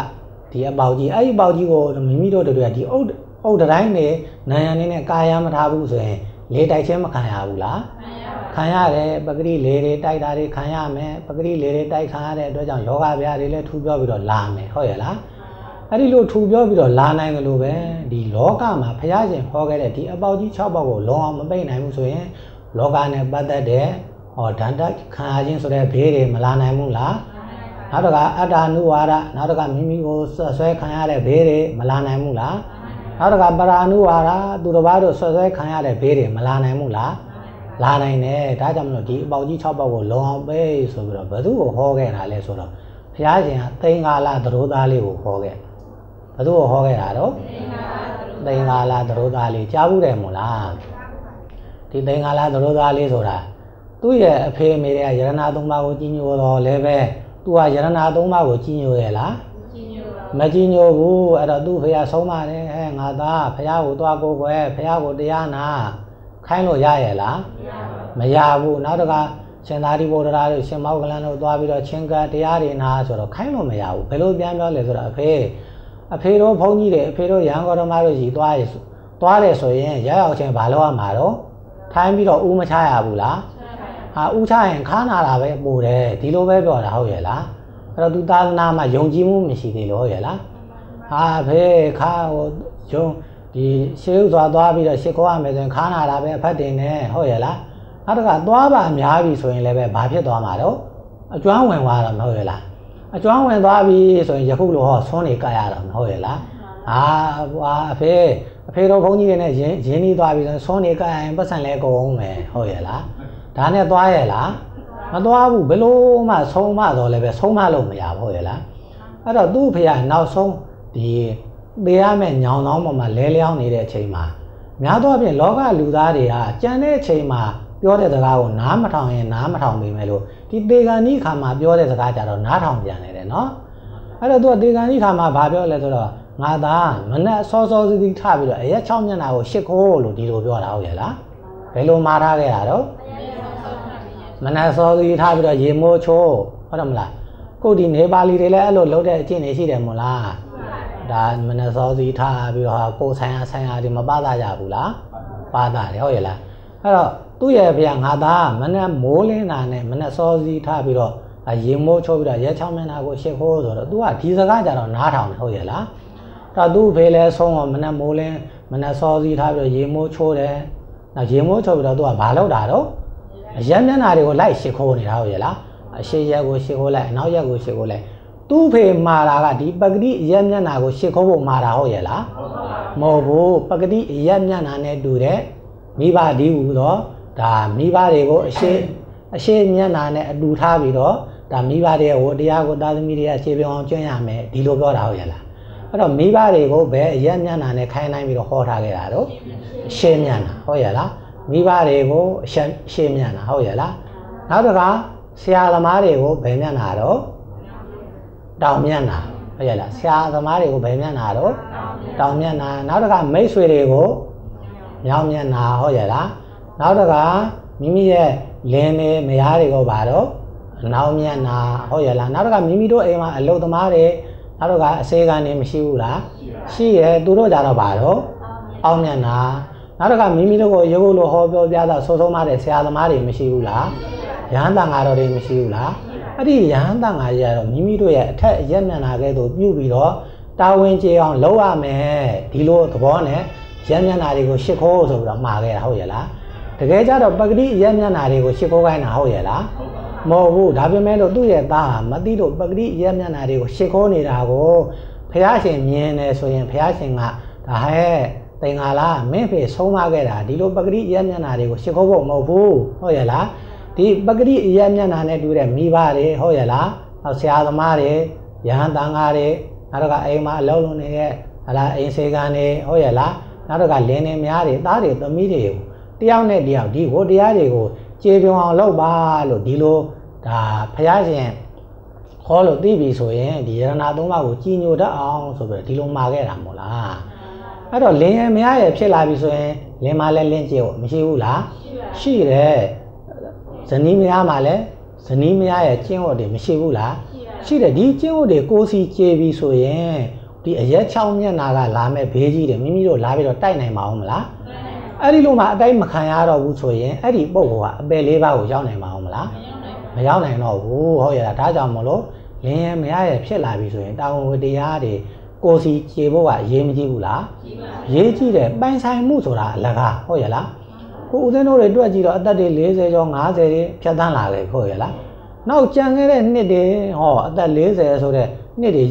B: ဒီအပေါက်ကြီးအဲ့ဒီအပေါက်ကြီးကိုမိမိတို့တွေကဒီအုတ်အုတ်တိုင်းနေနာယံနေနဲ့ကာယမထားဘူးဆိုရင်လေတိုက်ချင်းမခံရဘူးလားခံရတယ်ပဂတိလေတွေတိုက်တာတွေခံရမယ်ပဂတိလေတွေတိုက်ခံရတဲ့အတွက်ကြောင့်ယောဂဗျာတွေလည်းထူပြောပြီးတော့လာမယ်ဟုတ်ရဲ့လား အဲ့ဒီလိုထူပြောပြီးတော့လာနိုင်တယ်လို့ပဲဒီလောကမှာဘုရားရှင်ဟောခဲ့တဲ့ဒီအပေါက်ကြီး6ပေါက်ကိုလုံးအောင်မပိတ်နိုင်ဘူးဆိုရင်လောကနဲ့ပတ်သက်တဲ့ဟောဒန္တခံရခြင်းဆိုတဲ့ဘေးတွေမလာနိုင်ဘူးလားနောက်တစ်ခါအတ္တနုဝါဒနောက်တစ်ခါမိမိကိုဆွဲခံရတဲ့ဘေးတွေမလာနိုင်ဘူးလားနောက်တစ်ခါပရာနုဝါဒသူတစ်ပါးတို့ဆွဆွဲခံရတဲ့ဘေးတွေမလာနိုင်ဘူးလားလာနိုင်တယ်ဒါကြောင့်မလို့ဒီအပေါက်ကြီး6ပေါက်ကိုလုံအောင်ပဲဆိုပြီးတော့ဘယ်သူကိုဟောခဲ့တာလဲဆိုတော့ဘုရားရှင်ကသိင်္ဂါလသရိုးသားလေးကိုဟောခဲ့ဘယ် သူကိုဟောခဲ့တာတော့သိင်္ဂါလသရိုးသားလေးကြားဘူးတယ်မို့လားဒီသိင်္ဂါလသရိုးသားလေးဆိုတာသူ့ရဲ့အဖေအမေတွေကယရဏသုံးပါးကိုကြီးညိုတော်လည်းပဲသူကယရဏသုံးပါးကိုကြီးညိုရဲ့လားမကြီးညိုဘူးအဲ့တော့သူ့ဖះဆုံးပါတယ်ဟဲ့ငါသားဖះကိုသွားကိုကွယ်ဖះကိုတရားနာခိုင်းလို့ရရဲ့လားမရဘူးနောက်တကရှင်သာရိပုတ္တရာတို့ရှင်မောကလန်တို့သွားပြီးတော့ချင်းကတရားတွေနာဆိုတော့ခိုင်းလို့မရဘူးဘယ်လိုပြန်ပြောလဲဆိုတော့အဖေ အဖေတို့ဘုန်းကြီးတွေအဖေတို့ရန်ကုန်တော်မတို့ကြီးသွားရသွားတယ်ဆိုရင်ရရောက်ချင်းဘာလို့ရမှာတော့ထိုင်းပြီးတော့ဦးမချရဘူးလားဟာဦးချရင်ခါနာတာပဲပို့တယ်ဒီလိုပဲပြောတာဟုတ်ရဲ့လားအဲ့တော့သူသာသနာမှာယုံကြည်မှုမရှိသေးလို့ဟုတ်ရဲ့လားဟာဖေခါဟိုယုံဒီရှေးဥစွာသွားပြီးတော့ရှ िख ောရမယ်ဆိုရင်ခါနာတာပဲအဖတ်တင်နေဟုတ်ရဲ့လားနောက်တစ်ခါသွားပါအများပြီဆိုရင်လည်းပဲဘာဖြစ်သွားမှာတော့အကျွမ်းဝင်သွားတာမဟုတ်ရဲ့လား အကျွမ်းဝင်သွားပြီဆိုရင်ယခုလိုဟောဆွန်းနေကြရတာမဟုတ်ရဲ့လားအာဟွာအဖေအဖေတို့ဘုန်းကြီးတွေနဲ့ရင်းရင်းနှီးသွားပြီဆိုရင်ဆွန်းနေကြရရင်ပတ်စံလဲကုန်အောင်မယ်ဟုတ်ရဲ့လားဒါနဲ့သွားရဲ့လားမသွားဘူးဘယ်လို့မှဆုံးမတော့လည်းပဲဆုံးမလို့မရဘူးဟုတ်ရဲ့လားအဲ့တော့သူ့ဖေကနောက်ဆုံးဒီပေးရမယ့်ညောင်နှောင်းပေါ်မှာလဲလျောင်းနေတဲ့အချိန်မှာများသောအားဖြင့်လောကလူသားတွေကကြံတဲ့အချိန်မှာ ပြောတဲ့စကားကိုနားမထောင်ရင်နားမထောင်ပေမဲ့လို့ဒီတေဂန်ဤခါမှာပြောတဲ့စကားကြတော့နားထောင်ပြန်နေတယ်နော်အဲ့တော့သူကတေဂန်ဤခါမှာဘာပြောလဲဆိုတော့ငါသားမနဲ့စောစောစီးစီးထပြီးတော့အရက်6မျက်နှာကိုရှစ်ခိုးလို့ဒီလိုပြောတာဟုတ်ရဲ့လားဘယ်လိုမှားထားခဲ့တာတော့မနဲ့စောစီးထားပြီးတော့ရေမိုးချိုးဟုတ်တယ်မလားကိုဒီနေပါလီတွေလည်းအဲ့လိုလုပ်တဲ့အကျင့်တွေရှိတယ်မို့လားဒါမနဲ့စောစီးထားပြီးတော့ကိုဆိုင်ရာဆိုင်ရာတွေမပသားကြဘူးလားပသားတယ်ဟုတ်ရဲ့လား အဲ့တော့သူ့ရဲ့ဗျာငါသားမနဲ့မိုးလင်းတာနဲ့မနဲ့စောစီးထားပြီးတော့ရေမိုးချိုးပြီးတော့ရဲချောင်းမျက်နှာကိုရှစ်ခိုးဆိုတော့ तू ကဒီစကားကြတော့နားထောင်တယ်ဟုတ်ရဲ့လားအဲ့တော့သူ့ဖေလဲဆုံးတော့မနဲ့မိုးလင်းမနဲ့စောစီးထားပြီးတော့ရေမိုးချိုးတယ်နောက်ရေမိုးချိုးပြီးတော့ तू ကဘာလုပ်တာတော့အရက်မျက်နှာတွေကိုလိုက်ရှစ်ခိုးနေတာဟုတ်ရဲ့လားအရှိရက်ကိုရှစ်ခိုးလိုက်အနောက်ရက်ကိုရှစ်ခိုးလိုက်သူ့ဖေမာတာကဒီပဂတိအရက်မျက်နှာကိုရှစ်ခိုးဖို့မာတာဟုတ်ရဲ့လားမဟုတ်ဘူးပဂတိအရက်မျက်နှာနဲ့တူတဲ့ မိဘဒီဟူတော့ဒါမိဘတွေကိုအရှိအရှိမျက်နှာနဲ့အတူထားပြီးတော့ဒါမိဘတွေဟိုတရားကိုသားသမီးတွေကခြေပြောင်းအောင်ကျွမ်းရမယ်ဒီလိုပြောတာဟုတ်ရဲ့လားအဲ့တော့မိဘတွေကိုဘယ်အရက်မျက်နှာနဲ့ခိုင်းနိုင်ပြီးတော့ဟောထားခဲ့တာတော့အရှိမျက်နှာဟုတ်ရဲ့လားမိဘတွေကိုအရှိအရှိမျက်နှာဟုတ်ရဲ့လားနောက်တစ်ခါဆရာသမားတွေကိုဘယ်မျက်နှာတော့တောင်မျက်နှာဟုတ်ရဲ့လားဆရာသမားတွေကိုဘယ်မျက်နှာတော့တောင်မျက်နှာနောက်တစ်ခါမိတ်ဆွေတွေကို မြောက်မျက်နှာဟုတ်ရဲ့လားနောက်တစ်ခါမိမိရဲ့လင်းနေမယားတွေကိုပါတော့အနောက်မျက်နှာဟုတ်ရဲ့လားနောက်တစ်ခါမိမိတို့အိမ်မှာအလုပ်သမားတွေနောက်တစ်ခါအစေခံနေမရှိဘူးလားရှိရဲ့သူတို့ကြတော့ပါတော့အောင်မြတ်နာနောက်တစ်ခါမိမိတို့ကိုရုပ်လို့ဟောပြောပြတာဆိုးဆုံးမတဲ့ဆရာသမားတွေမရှိဘူးလားရဟန်းတန်ဃာတော်တွေမရှိဘူးလားအဲ့ဒီရဟန်းတန်ဃာကြီးကတော့မိမိတို့ရဲ့အထက်အရက်မျက်နာကဲသို့ပြုပြီးတော့တာဝန်ကျေအောင်လုပ်ရမယ်ဒီလိုသဘောနဲ့ ရမ်းမျက်နှာတွေကိုရှစ်ခိုးဆိုပြီးတော့မှာခဲ့တာဟုတ်ရဲ့လားတကယ်ကြတော့ပဂတိရမ်းမျက်နှာတွေကိုရှစ်ခိုးခိုင်းတာဟုတ်ရဲ့လားမဟုတ်ဘူးဒါပေမဲ့လို့သူ့ရဲ့သားဟာမသိလို့ပဂတိရမ်းမျက်နှာတွေကိုရှစ်ခိုးနေတာကိုဘုရားရှင်မြင်တယ်ဆိုရင်ဘုရားရှင်ကဒါဟဲ့တင်္ဂါလားမင်းဖေဆုံးမခဲ့တာဒီလိုပဂတိရမ်းမျက်နှာတွေကိုရှစ်ခိုးဖို့မဟုတ်ဘူးဟုတ်ရဲ့လားဒီပဂတိရမ်းမျက်နှာနဲ့တူတဲ့မိဘတွေဟုတ်ရဲ့လားနောက်ဆရာသမားတွေရဟန်းတန်ဃာတွေနောက်တော့အိမ်မှာအလုံးလုံးနေတဲ့ဟလာအိမ်စေကံတွေဟုတ်ရဲ့လား နောက်တော့လင်းနေများတွေသားတွေသမီးတွေကိုတယောက်နဲ့တယောက်ဒီဟိုတရားတွေကိုကျေပြွန်အောင်လုပ်ပါလို့ဒီလိုဒါဖះရှင်ခေါ်လို့သိပြီဆိုရင်ဒီယရနာသုံးပါးကိုကြီးညိုတတ်အောင်ဆိုပြီးဒီလိုမှာခဲ့တာမို့လားအဲ့တော့လင်းရမရရဲ့ဖြစ်လာပြီဆိုရင်လင်းမလဲလင်းကျေကိုမရှိဘူးလားရှိတယ်ဇနီးမရမှာလဲဇနီးမရရဲ့ကျင့်ဝတ်တွေမရှိဘူးလားရှိတယ်ဒီကျင့်ဝတ်တွေကိုစီကျေပြီဆိုရင် ဒီအရက်6မျက်နာကလာမဲ့ဘေးကြီးတယ်မိမိတို့လာပြီးတော့တိုက်နိုင်မအောင်မလားအဲ့ဒီလိုမှအတိုက်မခံရတော့ဘူးဆိုရင်အဲ့ဒီပုံကအပယ်လေးပါးကိုရောက်နိုင်မအောင်မလားမရောက်နိုင်တော့ဘူးဟုတ်ရဲ့လားဒါကြောင့်မလို့လင်းရဲမရရဲ့ဖြစ်လာပြီဆိုရင်တာဝန်ဝတရားတွေကိုစီခြေဖို့ကအရေးမကြီးဘူးလားရေးကြည့်တယ်ပိုင်ဆိုင်မှုဆိုတာအလကားဟုတ်ရဲ့လားကိုဦးသိန်းတို့တွေတွက်ကြည့်တော့အသက်တွေ40ကျော်50တွေဖြတ်တန်းလာတယ်ဟုတ်ရဲ့လားနောက်ကြံခဲ့တဲ့နှစ်တွေဟောအသက်40ဆိုတဲ့နှစ်တွေ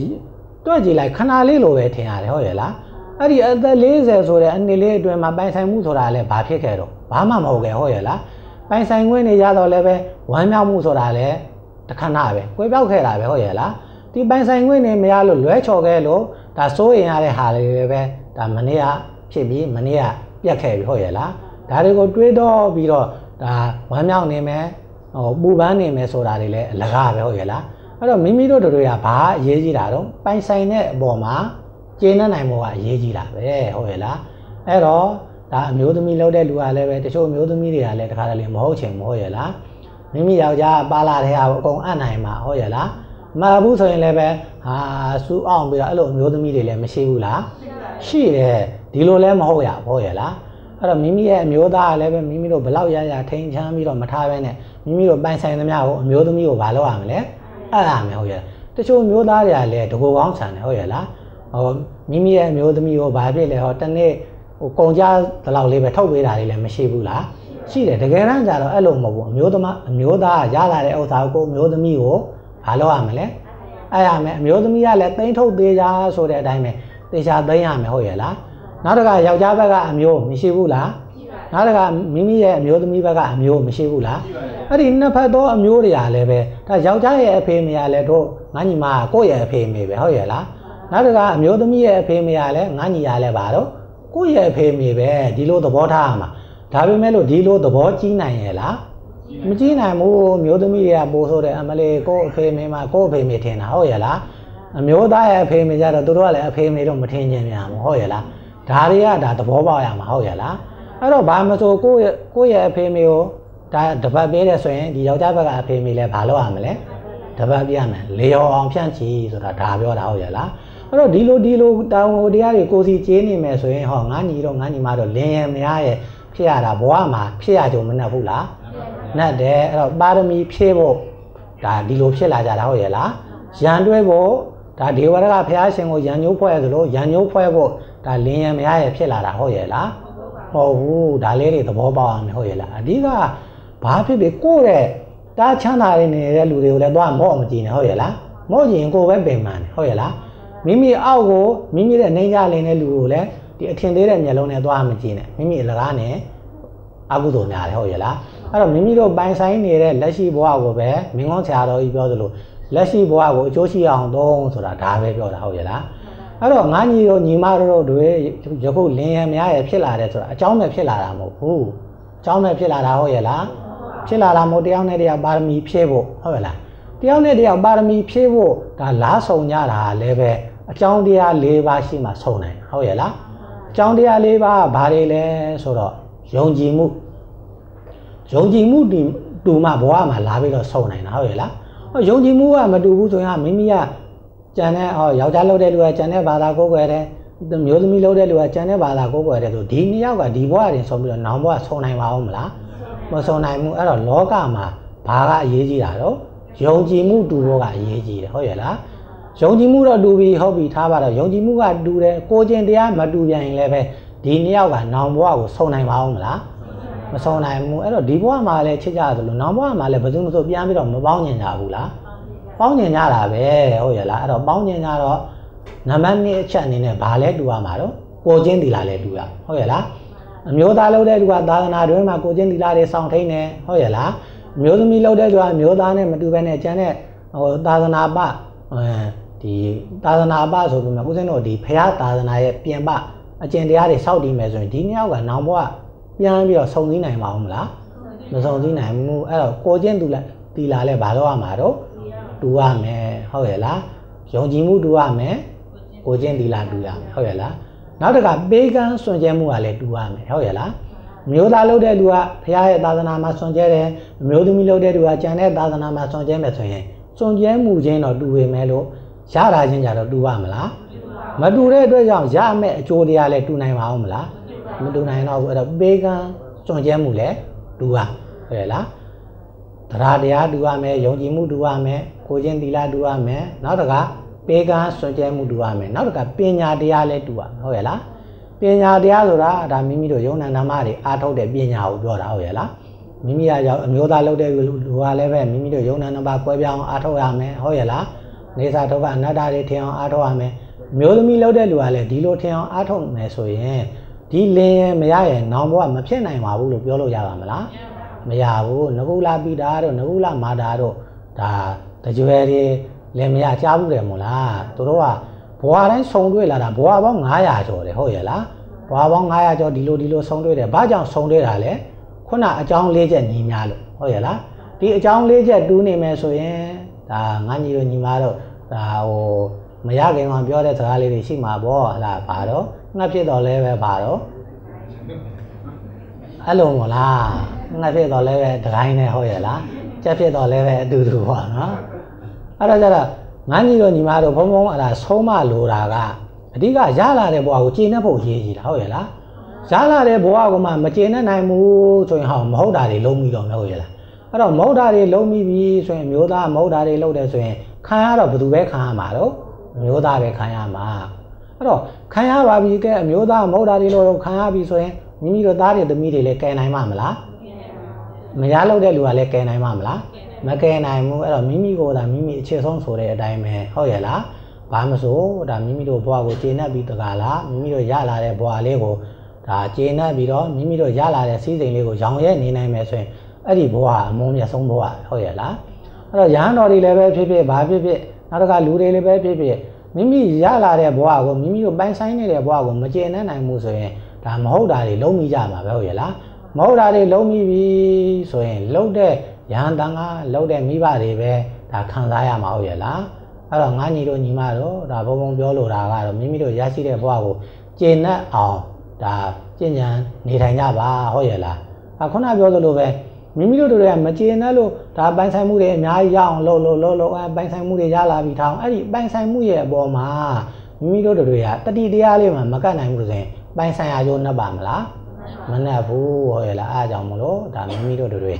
B: တွက်ကြည့်လိုက်ခဏလေးလိုပဲထင်ရတယ်ဟုတ်ရဲ့လားအဲ့ဒီအသက်40ဆိုတဲ့အနှစ်လေးအတွင်းမှာပိုင်ဆိုင်မှုဆိုတာလည်းဘာဖြစ်ခဲ့တော့ဘာမှမဟုတ်ခဲ့ဟုတ်ရဲ့လားပိုင်ဆိုင်ခွင့်တွေရတော့လည်းပဲဝမ်းမြောက်မှုဆိုတာလည်းတခဏပဲကိုယ်ပြောက်ခဲ့တာပဲဟုတ်ရဲ့လားဒီပိုင်ဆိုင်ခွင့်တွေမရလို့လွဲချော်ခဲ့လို့ဒါစိုးရင်ရတဲ့ဟာတွေပဲဒါမနေ့ကဖြစ်ပြီးမနေ့ကပြတ်ခဲ့ပြီဟုတ်ရဲ့လားဒါတွေကိုတွေးတော့ပြီးတော့ဒါဝမ်းမြောက်နေမယ်ဟိုပူပန်းနေမယ်ဆိုတာတွေလည်းအလကားပဲဟုတ်ရဲ့လား အဲ့တော့မိမိတို့တို့တွေကဘာအရေးကြီးတာတော့ပိုင်ဆိုင်တဲ့အပေါ်မှာကျေနပ်နိုင်ဖို့ကအရေးကြီးတာပဲဟုတ်ရဲ့လားအဲ့တော့ဒါအမျိုးသမီးလုပ်တဲ့လူကလည်းပဲတချို့အမျိုးသမီးတွေကလည်းတခါတလေမဟုတ်ချင်မဟုတ်ရဲ့လားမိမိယောက်ျားပါလာတဲ့ဟာကိုအကုန်အံ့နိုင်မှာဟုတ်ရဲ့လားမဟုတ်ဘူးဆိုရင်လည်းပဲဟာစူးအောင်ပြီးတော့အဲ့လိုအမျိုးသမီးတွေလည်းမရှိဘူးလားရှိတယ်ဒီလိုလည်းမဟုတ်ရဘူးရဲ့လားအဲ့တော့မိမိရဲ့အမျိုးသားကလည်းပဲမိမိတို့ဘလောက်ရရထိန်ချမ်းပြီးတော့မထားဘဲနဲ့မိမိတို့ပိုင်ဆိုင်သမျှကိုအမျိုးသမီးကိုဘာလုပ်ရမလဲ အဲ့ဒါမယ်ဟုတ်ရဲ့တချို့မျိုးသားတွေကလည်းတကူကောင်းဆန်တယ်ဟုတ်ရဲ့လားဟောမိမိရဲ့အမျိုးသမီးကိုဘာဖြစ်လဲဟောတနေ့ဟိုကုန်ကြဒီလောက်လေးပဲထုတ်ပေးတာတွေလည်းမရှိဘူးလားရှိတယ်တကယ်တမ်းကျတော့အဲ့လိုမဟုတ်ဘူးအမျိုးသမအမျိုးသားရလာတဲ့ဥစ္စာကိုအမျိုးသမီးကိုဘာလုပ်ရမလဲအဲ့ရမယ်အမျိုးသမီးကလည်းတိမ့်ထုတ်သေးကြဆိုတဲ့အတိုင်းပဲတေချာသိမ့်ရမယ်ဟုတ်ရဲ့လားနောက်တစ်ခါယောက်ျားဘက်ကအမျိုးမရှိဘူးလား နောက်တစ်ခါမိမိရဲ့အမျိုးသမီးဘက်ကအမျိုးမရှိဘူးလားအဲ့ဒီနှစ်ဖက်သောအမျိုးတွေကလည်းပဲဒါယောက်ျားရဲ့အဖေမရလည်းတို့ငါညီမကိုယ့်ရဲ့အဖေမေပဲဟုတ်ရဲ့လားနောက်တစ်ခါအမျိုးသမီးရဲ့အဖေမရလည်းငါညီရလည်းပါတော့ကိုယ့်ရဲ့အဖေမေပဲဒီလိုသဘောထားရမှာဒါပေမဲ့လို့ဒီလိုသဘောကြီးနိုင်ရဲ့လားမကြည့်နိုင်ဘူးမျိုးသမီးတွေကပို့ဆိုတဲ့အမလေးကိုအဖေမေမှာကိုအဖေမေထင်တာဟုတ်ရဲ့လားအမျိုးသားရဲ့အဖေမေကြတော့သူတို့ကလည်းအဖေမေတော့မထင်ကြပြန်ဘူးဟုတ်ရဲ့လားဒါတွေကဒါသဘောပေါက်ရမှာဟုတ်ရဲ့လား အဲ့တော့ဘာမဆိုကိုရဲ့ကိုရဲ့အဖေမေကိုဒါတပတ်ပေးတယ်ဆိုရင်ဒီယောက်ျားဘက်ကအဖေမေလည်းဘာလုပ်ရမလဲတပတ်ပြရမယ်လေရောအောင်ဖြန့်ချီဆိုတာဒါပြောတာဟုတ်ရဲ့လားအဲ့တော့ဒီလိုဒီလိုတောင်းဟိုတရားတွေကိုစီကျေးနေမယ်ဆိုရင်ဟောငါညီတော့ငါညီမတော့လင်းရမရရဲ့ဖြစ်ရတာဘဝမှာဖြစ်ရကြုံမနဲ့ဘူးလားနဲ့တယ်အဲ့တော့ပါရမီဖြည့်ဖို့ဒါဒီလိုဖြစ်လာကြတာဟုတ်ရဲ့လားရန်တွဲဖို့ဒါဒေဝရကဘုရားရှင်ကိုရန်ညိုးဖွဲ့သလိုရန်ညိုးဖွဲ့ဖို့ဒါလင်းရမရရဲ့ဖြစ်လာတာဟုတ်ရဲ့လား မဟုတ်ဘူးဒါလေးတွေသဘောပေါက်အောင်ဟုတ်ရဲ့လားအဓိကဘာဖြစ်ဖြစ်ကိုယ့်ရဲ့တားချမ်းသာနေနေတဲ့လူတွေကိုလည်းတော့မော့မကြည့်နဲ့ဟုတ်ရဲ့လားမော့ကြည့်ရင်ကိုယ်ပဲပင်ပန်းတယ်ဟုတ်ရဲ့လားမိမိအောက်ကိုမိမိရဲ့နှိမ့်ကြလင်းတဲ့လူကိုလည်းဒီအထင်သေးတဲ့မျက်လုံးနဲ့သွားမကြည့်နဲ့မိမိအလကားနဲ့အကုသိုလ်များတယ်ဟုတ်ရဲ့လားအဲ့တော့မိမိတို့ပိုင်ဆိုင်နေတဲ့လက်ရှိဘဝကိုပဲမင်းကောင်းဆရာတော်ကြီးပြောသလိုလက်ရှိဘဝကိုအကျိုးရှိအောင်သုံးဆိုတာဒါပဲပြောတာဟုတ်ရဲ့လား အဲ့တော့ငါညီတို့ညီမတို့တွေယခုလင်းရများရဖြစ်လာတယ်ဆိုတာအကြောင်းပဲဖြစ်လာတာမဟုတ်ဘူးအကြောင်းပဲဖြစ်လာတာဟုတ်ရဲ့လားဖြစ်လာတာမဟုတ်တယောက်နဲ့တယောက်ပါရမီဖြည့်ဖို့ဟုတ်ရဲ့လားတယောက်နဲ့တယောက်ပါရမီဖြည့်ဖို့ဒါလားဆောင်ကြတာလည်းပဲအကြောင်းတရား၄ပါးရှိမှဆုံနိုင်ဟုတ်ရဲ့လားအကြောင်းတရား၄ပါးဘာတွေလဲဆိုတော့ယုံကြည်မှုယုံကြည်မှုဒီတူမှဘဝမှာလာပြီးတော့ဆုံနိုင်တာဟုတ်ရဲ့လားယုံကြည်မှုကမတူဘူးဆိုရင်မိမိက ကြံတဲ့ဟောယောက်ျားလုပ်တဲ့လူကကြံတဲ့ဘာသာကိုးကွယ်တယ်မျိုးသမီးလုပ်တဲ့လူကကျန်တဲ့ဘာသာကိုယ်ကွယ်တဲ့ဆိုဒီနှစ်ယောက်ကဒီဘဝတင်ဆုံးပြီးတော့နောင်ဘဝဆုံးနိုင်ပါဦးမလားမဆုံးနိုင်ဘူးအဲ့တော့လောကမှာဘာကအရေးကြီးတာတော့ယုံကြည်မှုတူဖို့ကအရေးကြီးတယ်ဟုတ်ရဲ့လားယုံကြည်မှုတော့တူပြီဟုတ်ပြီထားပါတော့ယုံကြည်မှုကတူတယ်ကိုကျင်တရားမတူပြန်ရင်လည်းပဲဒီနှစ်ယောက်ကနောင်ဘဝကိုဆုံးနိုင်ပါဦးမလားမဆုံးနိုင်ဘူးအဲ့တော့ဒီဘဝမှာလည်းချစ်ကြသလိုနောင်ဘဝမှာလည်းဘယ်သူမှဆိုပြန်ပြီးတော့မပေါင်းညင်ကြဘူးလား ပေါင်းညင်ကြတာပဲဟုတ်ရဲ့လားအဲ့တော့ပေါင်းညင်ကြတော့နံပါတ်1အချက်အနေနဲ့ဘာလဲတူရမှာတော့ကိုချင်းတီလာလဲတူရဟုတ်ရဲ့လားအမျိုးသားလုပ်တဲ့လူကသာသနာတွင်မှာကိုချင်းတီလာတွေစောင့်ထိန်နေဟုတ်ရဲ့လားအမျိုးသမီးလုပ်တဲ့လူကအမျိုးသားနဲ့မတူဘဲနဲ့ကျန်တဲ့ဟိုသာသနာပအဲဒီသာသနာပဆိုပြီးမှဦးဇင်းတို့ဒီဖရာသာသနာရဲ့ပြင်ပအကျင့်တရားတွေစောင့်တည်မယ်ဆိုရင်ဒီနှစ်ယောက်ကနောင်ဘဝပြန်ပြီးတော့စုံစည်းနိုင်ပါဦးမလားမစုံစည်းနိုင်ဘူးအဲ့တော့ကိုချင်းတူလာတီလာလဲဘာလို့ရမှာတော့ တူရမယ်ဟုတ်ရဲ့လားယုံကြည်မှုတူရမယ်ကိုချင်းတီလာတူရမယ်ဟုတ်ရဲ့လားနောက်တစ်ခါပေးကမ်းစွန့်ကြဲမှုကလည်းတူရမယ်ဟုတ်ရဲ့လားမျိုးသားလုပ်တဲ့လူကဘုရားရဲ့သာသနာမှာစွန့်ကြဲတယ်မျိုးသမီးလုပ်တဲ့လူကကျန်တဲ့သာသနာမှာစွန့်ကြဲမယ်ဆိုရင်စွန့်ကြဲမှုချင်းတော့တူပေမဲ့လို့ရတာချင်းကြတော့တူပါမလားမတူတဲ့အတွက်ကြောင့်ရမယ့်အကျိုးတရားလည်းတူနိုင်ပါဦးမလားမတူနိုင်တော့ဘူးအဲ့တော့ပေးကမ်းစွန့်ကြဲမှုလည်းတူပါဟုတ်ရဲ့လား တရားတရားတူရမယ်ယုံကြည်မှုတူရမယ်ကိုချင်းသီလတူရမယ်နောက်တစ်ခါပေးကမ်းစွန့်ကြဲမှုတူရမယ်နောက်တစ်ခါပညာတရားလည်းတူရမယ်ဟုတ်ရဲ့လားပညာတရားဆိုတာဒါမိမိတို့ယုံနာနာမတွေအားထုတ်တဲ့ပညာကိုပြောတာဟုတ်ရဲ့လားမိမိကရောက်အမျိုးသားလုပ်တဲ့လူကလည်းပဲမိမိတို့ယုံနာနာပါကွဲပြားအောင်အားထုတ်ရမယ်ဟုတ်ရဲ့လားနေစာဒုက္ခအနတ္တတွေထင်အောင်အားထုတ်ရမယ်မျိုးသမီးလုပ်တဲ့လူကလည်းဒီလိုထင်အောင်အားထုတ်မယ်ဆိုရင်ဒီလင်းရဲ့မရရဲ့နောင်ဘဝမဖြစ်နိုင်ပါဘူးလို့ပြောလို့ရပါမလားမရဘူး ငကုလာပိတာတို့ငကုလာမာတာတို့ဒါတကြွယ်တွေလည်းမရကြားဘူးတယ်မို့လားသူတို့ကဘဝတိုင်းဆုံတွေ့လာတာဘဝပေါင်း900ကျော်တယ်ဟုတ်ရဲ့လားဘဝပေါင်း900ကျော်ဒီလိုဒီလိုဆုံတွေ့တယ်ဘာကြောင့်ဆုံတွေ့တာလဲခုနအကြောင်း၄ချက်ညီများလို့ဟုတ်ရဲ့လားဒီအကြောင်း၄ချက်တူးနေမယ်ဆိုရင်ဒါငါညီတို့ညီမတို့ဒါဟိုမရခင်ကပြောတဲ့စကားလေးတွေရှိမှာပေါ့ဟလားဘာတော့ငှက်ဖြစ်တော့လဲပဲဘာတော့အဲ့လိုမလား ငှက်ဖြစ်တော့လဲပဲတတိုင်းနဲ့ဟုတ်ရဲ့လားကြက်ဖြစ်တော့လဲပဲအတူတူပေါ့နော်အဲ့တော့ကျတော့ငန်းကြီးတို့ညီမတို့ဘုံဘုံအဲ့ဒါဆုံးမလိုတာကအဓိကရလာတဲ့ဘဝကိုကျေနပ်ဖို့ရည်ကြီးတာဟုတ်ရဲ့လားရလာတဲ့ဘဝကမှမကျေနပ်နိုင်ဘူးဆိုရင်ဟောမဟုတ်တာတွေလုံးပြီးတော့မဟုတ်ရဲ့လားအဲ့တော့မဟုတ်တာတွေလုံးပြီးပြီဆိုရင်မျိုးသားမဟုတ်တာတွေလုပ်တယ်ဆိုရင်ခံရတော့ဘယ်သူပဲခံရမှာတော့မျိုးသားပဲခံရမှာအဲ့တော့ခံရပါပြီကဲအမျိုးသားမဟုတ်တာတွေလို့ခံရပြီဆိုရင်မိမိတို့သားတွေသမီးတွေလည်းကယ်နိုင်မှာမလား မရလို့တဲ့လူကလည်းကယ်နိုင်မှာမလားမကယ်နိုင်ဘူးအဲ့တော့မိမိကိုယ်သာမိမိအခြေဆုံးဆိုတဲ့အတိုင်းပဲဟုတ်ရဲ့လားဘာမဆိုဒါမိမိတို့ဘဝကိုကျေနပ်ပြီးတကားလားမိမိတို့ရလာတဲ့ဘဝလေးကိုဒါကျေနပ်ပြီးတော့မိမိတို့ရလာတဲ့စီးစိမ်လေးကိုရောင်ရဲနေနိုင်မယ်ဆိုရင်အဲ့ဒီဘဝအမုန်းမြတ်ဆုံးဘဝဟုတ်ရဲ့လားအဲ့တော့ရဟန်းတော်တွေလည်းပဲဖြစ်ဖြစ်ဘာဖြစ်ဖြစ်နောက်တစ်ခါလူတွေလည်းပဲဖြစ်ဖြစ်မိမိရလာတဲ့ဘဝကိုမိမိတို့ပိုင်ဆိုင်နေတဲ့ဘဝကိုမကျေနပ်နိုင်ဘူးဆိုရင်ဒါမဟုတ်တာတွေလုံးမိကြမှာပဲဟုတ်ရဲ့လား မဟုတ်တာတွေလုံးမိပြီဆိုရင်လုံးတဲ့ရဟန်းတန်ကလုံးတဲ့မိဘတွေပဲဒါခံစားရမှာဟုတ်ရဲ့လားအဲ့တော့ငါညီတို့ညီမတို့ဒါဘုံဘုံပြောလိုတာကတော့မိမိတို့ရရှိတဲ့ဘဝကိုကျေနပ်အောင်ဒါကျင့်ကြံနေထိုင်ကြပါဟုတ်ရဲ့လားအခုနပြောသလိုပဲမိမိတို့တွေကမကျေနပ်လို့ဒါပိုင်ဆိုင်မှုတွေအများကြီးရအောင်လုပ်လို့လုပ်လို့အဲပိုင်ဆိုင်မှုတွေရလာပြီထောင်အဲ့ဒီပိုင်ဆိုင်မှုရဲ့အပေါ်မှာမိမိတို့တွေကတတိတရားလေးမှမကတ်နိုင်ဘူးဆိုရင်ပိုင်ဆိုင်ရာရုံးနှက်ပါမလား မနှက်ဘူးဟောရလားအားကြောင့်မလို့ဒါမိမိတို့တွေ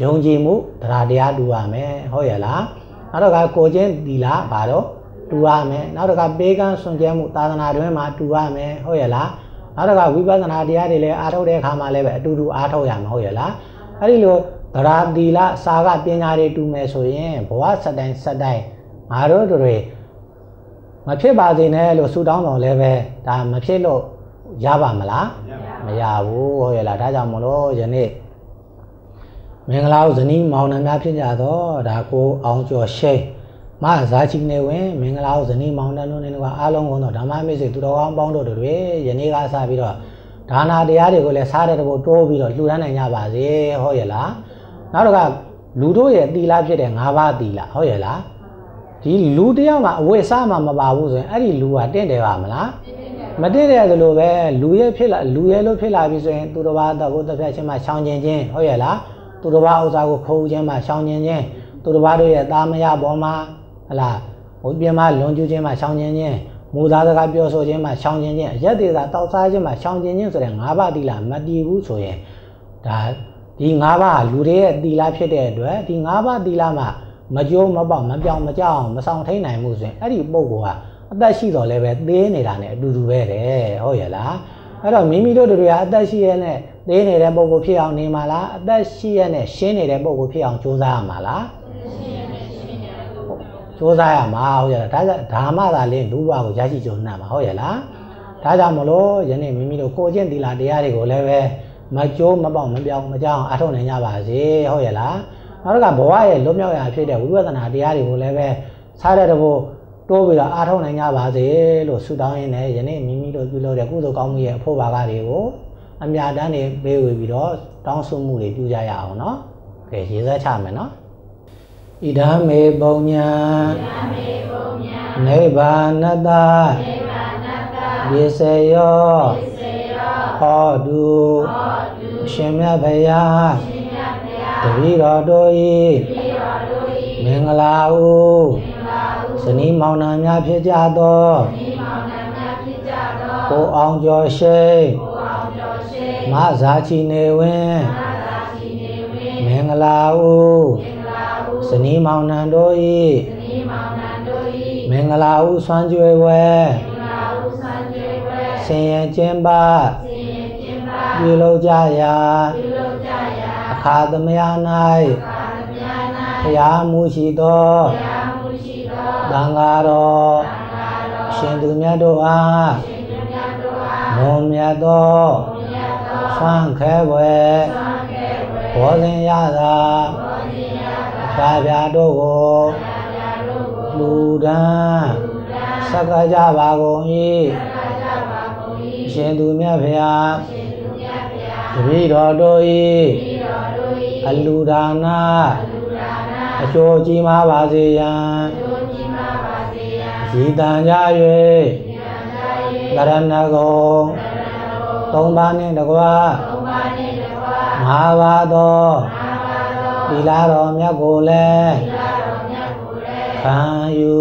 B: ယုံကြည်မှုတရားတရားတူရမယ်ဟောရလားနောက်တော့ကကိုချင်းဒီလားဘာတော့တူရမယ်နောက်တော့ကပေးကမ်းဆွန်ကျဲမှုသာသနာတွင်မှာတူရမယ်ဟုတ်ရလားနောက်တော့ကဝိပဿနာတရားတွေလည်းအားထုတ်တဲ့အခါမှာလည်းပဲအတူတူအားထုတ်ရမှာဟုတ်ရလားအဲ့ဒီလိုဗရာတိလစာကပညာတွေတူမယ်ဆိုရင်ဘဝဆက်တိုင်းဆက်တိုင်းငါတို့တွေမဖြစ်ပါစေနဲ့လို့ဆုတောင်းတော်လည်းပဲဒါမဖြစ်လို့ရပါမလား မရဘူးဟုတ်ရဲ့လားဒါကြောင့်မလို့ယနေ့မင်္ဂလာဇနီးမောင်နှံများဖြစ်ကြတော့ဒါကိုအောင်ကျော်ရှိန်မဇာချီနေဝင်မင်္ဂလာဇနီးမောင်နှံတို့နေကအားလုံးကုန်တော့ဓမ္မမိတ်ဆွေသူတော်ကောင်းပေါင်းတို့တွေယနေ့ကစပြီးတော့ဒါနာတရားတွေကိုလည်းစားတဲ့တဘောတိုးပြီးတော့လှူဒန်းနိုင်ကြပါစေဟုတ်ရဲ့လားနောက်တော့ကလူတို့ရဲ့တီလာဖြစ်တဲ့၅ပါးတီလာဟုတ်ရဲ့လားဒီလူတယောက်မှာအဝိစားမှမပါဘူးဆိုရင်အဲ့ဒီလူကတင့်တယ်ပါမလား မတင့်တယ်ဆိုလို့ပဲလူရဲ့ဖြစ်လာလူရဲ့လို့ဖြစ်လာပြီဆိုရင်သူတော်ဘာတော့ကိုတစ်ဖက်ချင်းမှရှောင်ကျင်ခြင်းဟုတ်ရဲ့လားသူတော်ဘာဥစ္စာကိုခိုးခြင်းမှရှောင်ကျင်ခြင်းသူတော်ဘာတို့ရဲ့သားမရပေါ်မှာဟလားဟိုပြင်မလွန်ကျူးခြင်းမှရှောင်ကျင်ခြင်းဝမူသားစကားပြောဆိုခြင်းမှာရှောင်ခြင်းချင်းအရက်သေးတာတောက်စားခြင်းမှာရှောင်ခြင်းချင်းဆိုတဲ့၅ပါးသီလမတည်ဘူးဆိုရင်ဒါဒီ၅ပါးလူတွေရဲ့သီလဖြစ်တဲ့အတွက်ဒီ၅ပါးသီလမှာမကြိုးမပေါက်မပြောင်းမကြောက်အောင်မဆောင်ထိန်နိုင်မှုဆိုရင်အဲ့ဒီပုံက အသက်ရှိတော်လည်းပဲသေးနေတာ ਨੇ အတူတူပဲတဲ့ဟုတ်ရဲ့လားအဲ့တော့မိမိတို့တွေကအသက်ရှိရတဲ့သေးနေတဲ့ပုံကိုဖြစ်အောင်နေမှာလားအသက်ရှိရတဲ့ရှင်းနေတဲ့ပုံကိုဖြစ်အောင်ကြိုးစားရမှာလားကြိုးစားရမှာဟုတ်ရဲ့လားဒါကြောင့်ဓမ္မသာလေးလူဘဝကိုရရှိကြုံနိုင်မှာဟုတ်ရဲ့လားဒါကြောင့်မလို့ယနေ့မိမိတို့ကိုကျင့်သီလတရားတွေကိုလည်းပဲမကြိုးမပေါက်မပြောင်းမကြောက်အောင်အထောက်နိုင်ကြပါစေဟုတ်ရဲ့လားနောက်တစ်ခါဘဝရဲ့လွတ်မြောက်ရာဖြစ်တဲ့ဝိပဿနာတရားတွေကိုလည်းပဲစားတဲ့တဘော တိုးပြီးတော့အားထုတ်နိုင်ကြပါစေလို့ဆုတောင်းရင်းနဲ့ယနေ့မိမိတို့ပြုလုပ်တဲ့ကုသိုလ်ကောင်းမှုရဲ့အဖို့ဘာကတွေကိုအမြတ်တမ်းတွေပေးဝေပြီးတော့တောင်းဆိုမှုတွေပြုကြရအောင်နော်။ကဲရေးစားချမယ်နော်။ဣဒံမေပုံညာနိဗ္ဗာနတနိဗ္ဗာနတယေစေယောယေစေယောဟောတုဟောတုရှင်မြတ်ဗျာရှင်မြတ်ဗျာတပည့်တော်တို့ဤတပည့်တော်တို့ဤမင်္ဂလာဟုမင်္ဂလာဟု ဇနီးမောင်နှံများဖြစ်ကြသောဇနီးမောင်နှံများဖြစ်ကြသောကိုအောင်ကျော်ရှိကိုအောင်ကျော်ရှိမဇာချီနေဝင်းမဇာချီနေဝင်းမင်္ဂလာဟုမင်္ဂလာဟုဇနီးမောင်နှံတို့ဤဇနီးမောင်နှံတို့ဤမင်္ဂလာဟုဆွမ်းကြွယ်ဝဲမင်္ဂလာဟုဆွမ်းကြွယ်ဝဲဆင်ရင်ကျင်းပဆင်ရင်ကျင်းပပြုလုပ်ကြရာပြုလုပ်ကြရာအခါသမယ၌အခါသမယ၌ဘုရားမူရှိသောဘုရားမူရှိ သောသံဃာတော်သံဃာတော်ရှင်သူမြတ်တို့အားရှင်သူမြတ်တို့အားမွန်မြတ်သောမွန်မြတ်သောဆွမ်းခဲဝဲဆွမ်းခဲဝဲဘောဇင်ရသာဘောဇင်ရသာဖြာဖြာတို့ကိုဖြာဖြာတို့ကိုလူဒန်းလူဒန်းဆက်ကကြပါကုန်၏ဆက်ကကြပါကုန်၏ရှင်သူမြတ်ဖျားရှင်သူမြတ်ဖျားတပည့်တော်တို့၏တပည့်တော်တို့၏အလူဒါနာအလူဒါနာအကျိုးကြီးမားပါစေရန်အကျိုးကြီးမားပါ စေရန်ဤတန်ကြ၍ဤတန်ကြ၍ကရဏဂုံကရဏဂုံသုံးပါးနှင့်တကွာသုံးပါးနှင့်တကွာမဟာဘာသောမဟာဘာသောသီလတော်မြတ်ကိုလည်းသီလတော်မြတ်ကိုလည်းခံယူ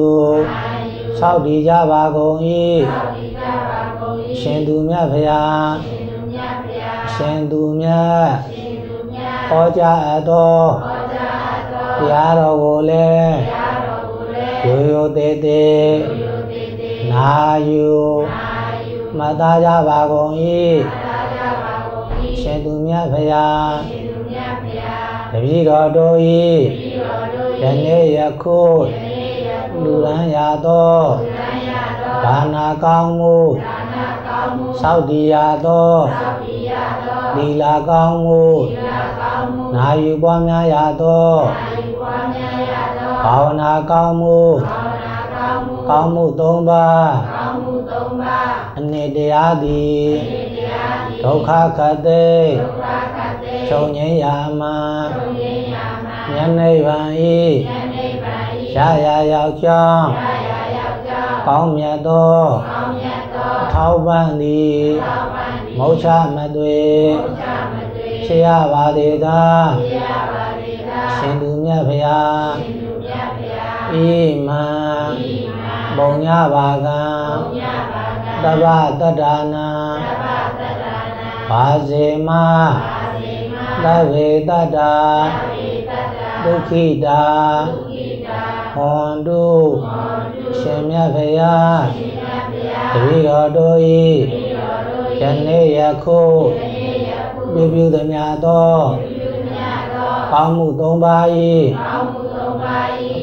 B: ခံယူသောက်တည်ကြပါကုန်၏သောက်တည်ကြပါကုန်၏ရှင်သူမြတ်ဖျားရှင်သူမြတ်ဖျားရှင်သူမြတ်ရှင်သူမြတ်ဟောကြားအပ်သောဟောကြားအပ်သောတရားတော်ကိုလည်းတ ရားတော်ကိုလည်းရိုးရိုးသေးသေးရိုးရိုးသေးသေးနာယူနာယူမသားကြပါကုန်၏မသားကြပါကုန်၏ရှင်သူမြတ်ဖျားရှင်သူမြတ်ဖျားတပည့်တော်တို့၏တပည့်တော်တို့၏ယနေ့ယခုယနေ့ယခုလူရန်ရသောလူရန်ရသောဒါနာကောင်းမှုဒါနာကောင်းမှုသောက်တည်ရသောသောက်တည်ရသောသီလကောင်းမှုသီလကောင်းမှုနာယူပွားများရသောနာယူပွားများရသော ဘာဝနာကောင်းမှုဘာဝနာကောင်းမှုကောင်းမှု၃ပါးကောင်းမှု၃ပါးအနိတရားသည်အနိတရားသည်ဒုက္ခခတ်သိဒုက္ခခတ်သိချုပ်ငြိမ်းရာမှာချုပ်ငြိမ်းရာမှာဉာဏ်နိဗ္ဗာန်ဤဉာဏ်နိဗ္ဗာန်ဤရာရာရောက်ကြောင်းရာရာရောက်ကြောင်းကောင်းမြတ်သောကောင်းမြတ်သောထောက်ပံ့သည်ထောက်ပံ့သည်မောချမသွေမောချမသွေဖြစ်ရပါသေးသာဖြစ်ရပါသေးသာရှင်သူမြတ်ဖျားရှင်သူမြတ်ဖျား ဤမံဤမံဘုံညပါကံဘုံညပါကံတပ္ပတတ္တာနာတပ္ပတတ္တာနာဘာစေမဘာစေမသဗ္ဗေတတ္တာသဗ္ဗေတတ္တာဒုက္ခိတာဒုက္ခိတာဟွန်တုဟွန်တုရှင်မြတ်ဖျားရှင်မြတ်ဖျားတပည့်တော်တို့၏တပည့်တော်တို့၏ယနေ့ယခုယနေ့ယခုပြုပြုသမျှသောပြုပြုသမျှသောကောင်းမှု၃ပါး၏ကောင်းမှု၃ပါး၏အ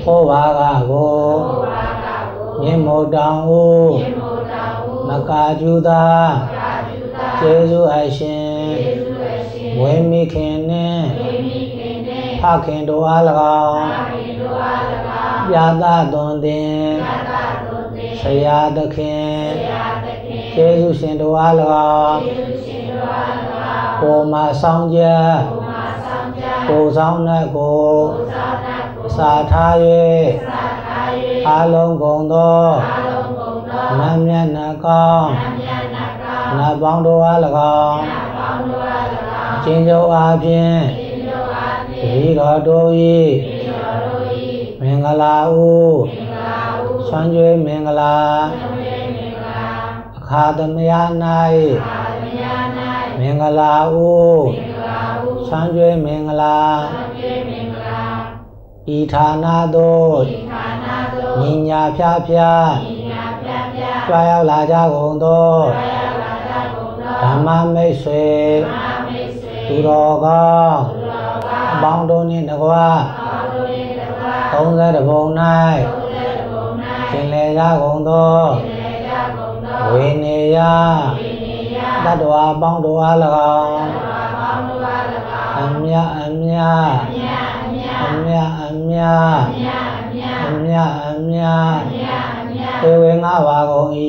B: ဖို့ဘာကကိုအဖို့ဘာကကိုမြင့်မို့တောင်ဟုမြင့်မို့တောင်ဟုမကာကျူသာမကာကျူသာကျေးဇူးအရှင်ကျေးဇူးအရှင်ဝိမိခင်နှင့်ဝိမိခင်နှင့်ဖခင်တို့အား၎င်းဖခင်တို့အား၎င်းပြသသွန်သင်ပြသသွန်သင်ဆရာသခင်ဆရာသခင်ကျေးဇူးရှင်တို့အား၎င်းကျေးဇူးရှင်တို့အား၎င်းကိုမဆောင်ချက်ကိုမဆောင်ချက် စာထား၍စာထား၍အလုံးကုန်သောအလုံးကုန်သောနတ်မြတ်နတ်ကောင်းနတ်မြတ်နတ်ကောင်းနတ်ပေါင်းတို့အား၎င်းနတ်ပေါင်းတို့အား၎င်းခြင်းကြုံအားဖြင့်ခြင်းကြုံအားဖြင့်ဒီတော်တို့၏ဒီတော်တို့၏မင်္ဂလာဟုမင်္ဂလာဟုဆွမ်းကြွေးမင်္ဂလာဆွမ်းကြွေးမင်္ဂအခါသမယ၌မင်္ဂလာဥချမ်းကျွေးမင်္ဂလာ ဤဌာနသို့ညီညာဖြားဖြားကြွားရောက်လာကြကုန်သောဓမ္မမိတ်ဆွေသူတော်ကောင်းအပေါင်းတို့နှင့်တကွာ30ဘုံ၌သင်လေကြကုန်သောဝေနေယတတ္တဝါပေါင်းတို့အား၎င်းအမြအမြအမြအ မြအမြအမြသေဝေငါပါကုန်၏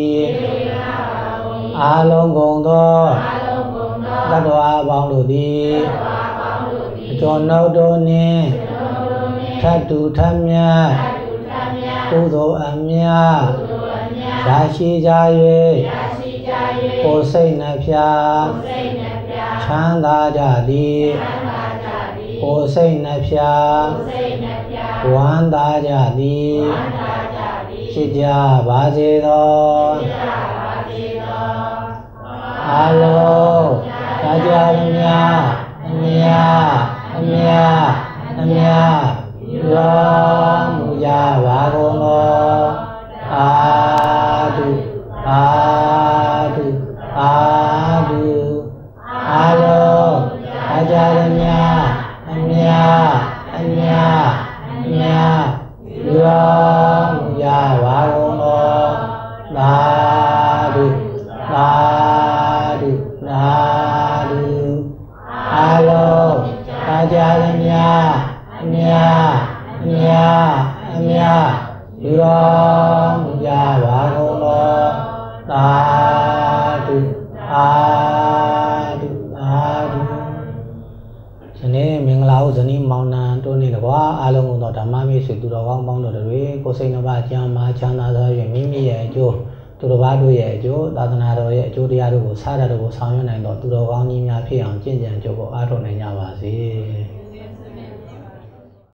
B: အာလုံးကုန်သောတတ္တဝါပေါင်းတို့သည်အကျော်နှုတ်တို့နှင့်ထတ်တူထတ်မြတ်ကုသိုလ်အမြတ်ရရှိကြ၍ကိုယ်စိတ်နှဖျားချမ်းသာကြသည် ကိုယ်စိတ်နှဖျားဝမ်းသာကြသည်ဖြစ်ကြပါစေသောအလုံးကြာကြာမြတ်အမြတ်အမြတ်အမြတ်ရောမူကြပါကုန်သောအာတုအာတုအာတုအလုံးကြာကြာမြတ်အမြတ် အမြတ်အမြတ်ရောမူကြပါကုန်သောသာဓုသာဓုသာဓုအလုံးကြာကြာမြတ်အမြတ်အမြတ်အမြတ်ရော တ်ဆွေသူတော်ကောင်းပေါင်းတို့တွေကိုယ်စိတ်နှပါကျမ်းမာချမ်းသာစွာဖြင့်မိမိရဲ့အကျိုးသူတော်ဘာတို့ရဲ့အကျိုးသာသနာတော်ရဲ့အကျိုးတရားတို့ကိုစားရတဲ့ကိုဆောင်ရွက်နိုင်သောသူတော်ကောင်းကြီးများဖြစ်အောင်ကြင်ကြံ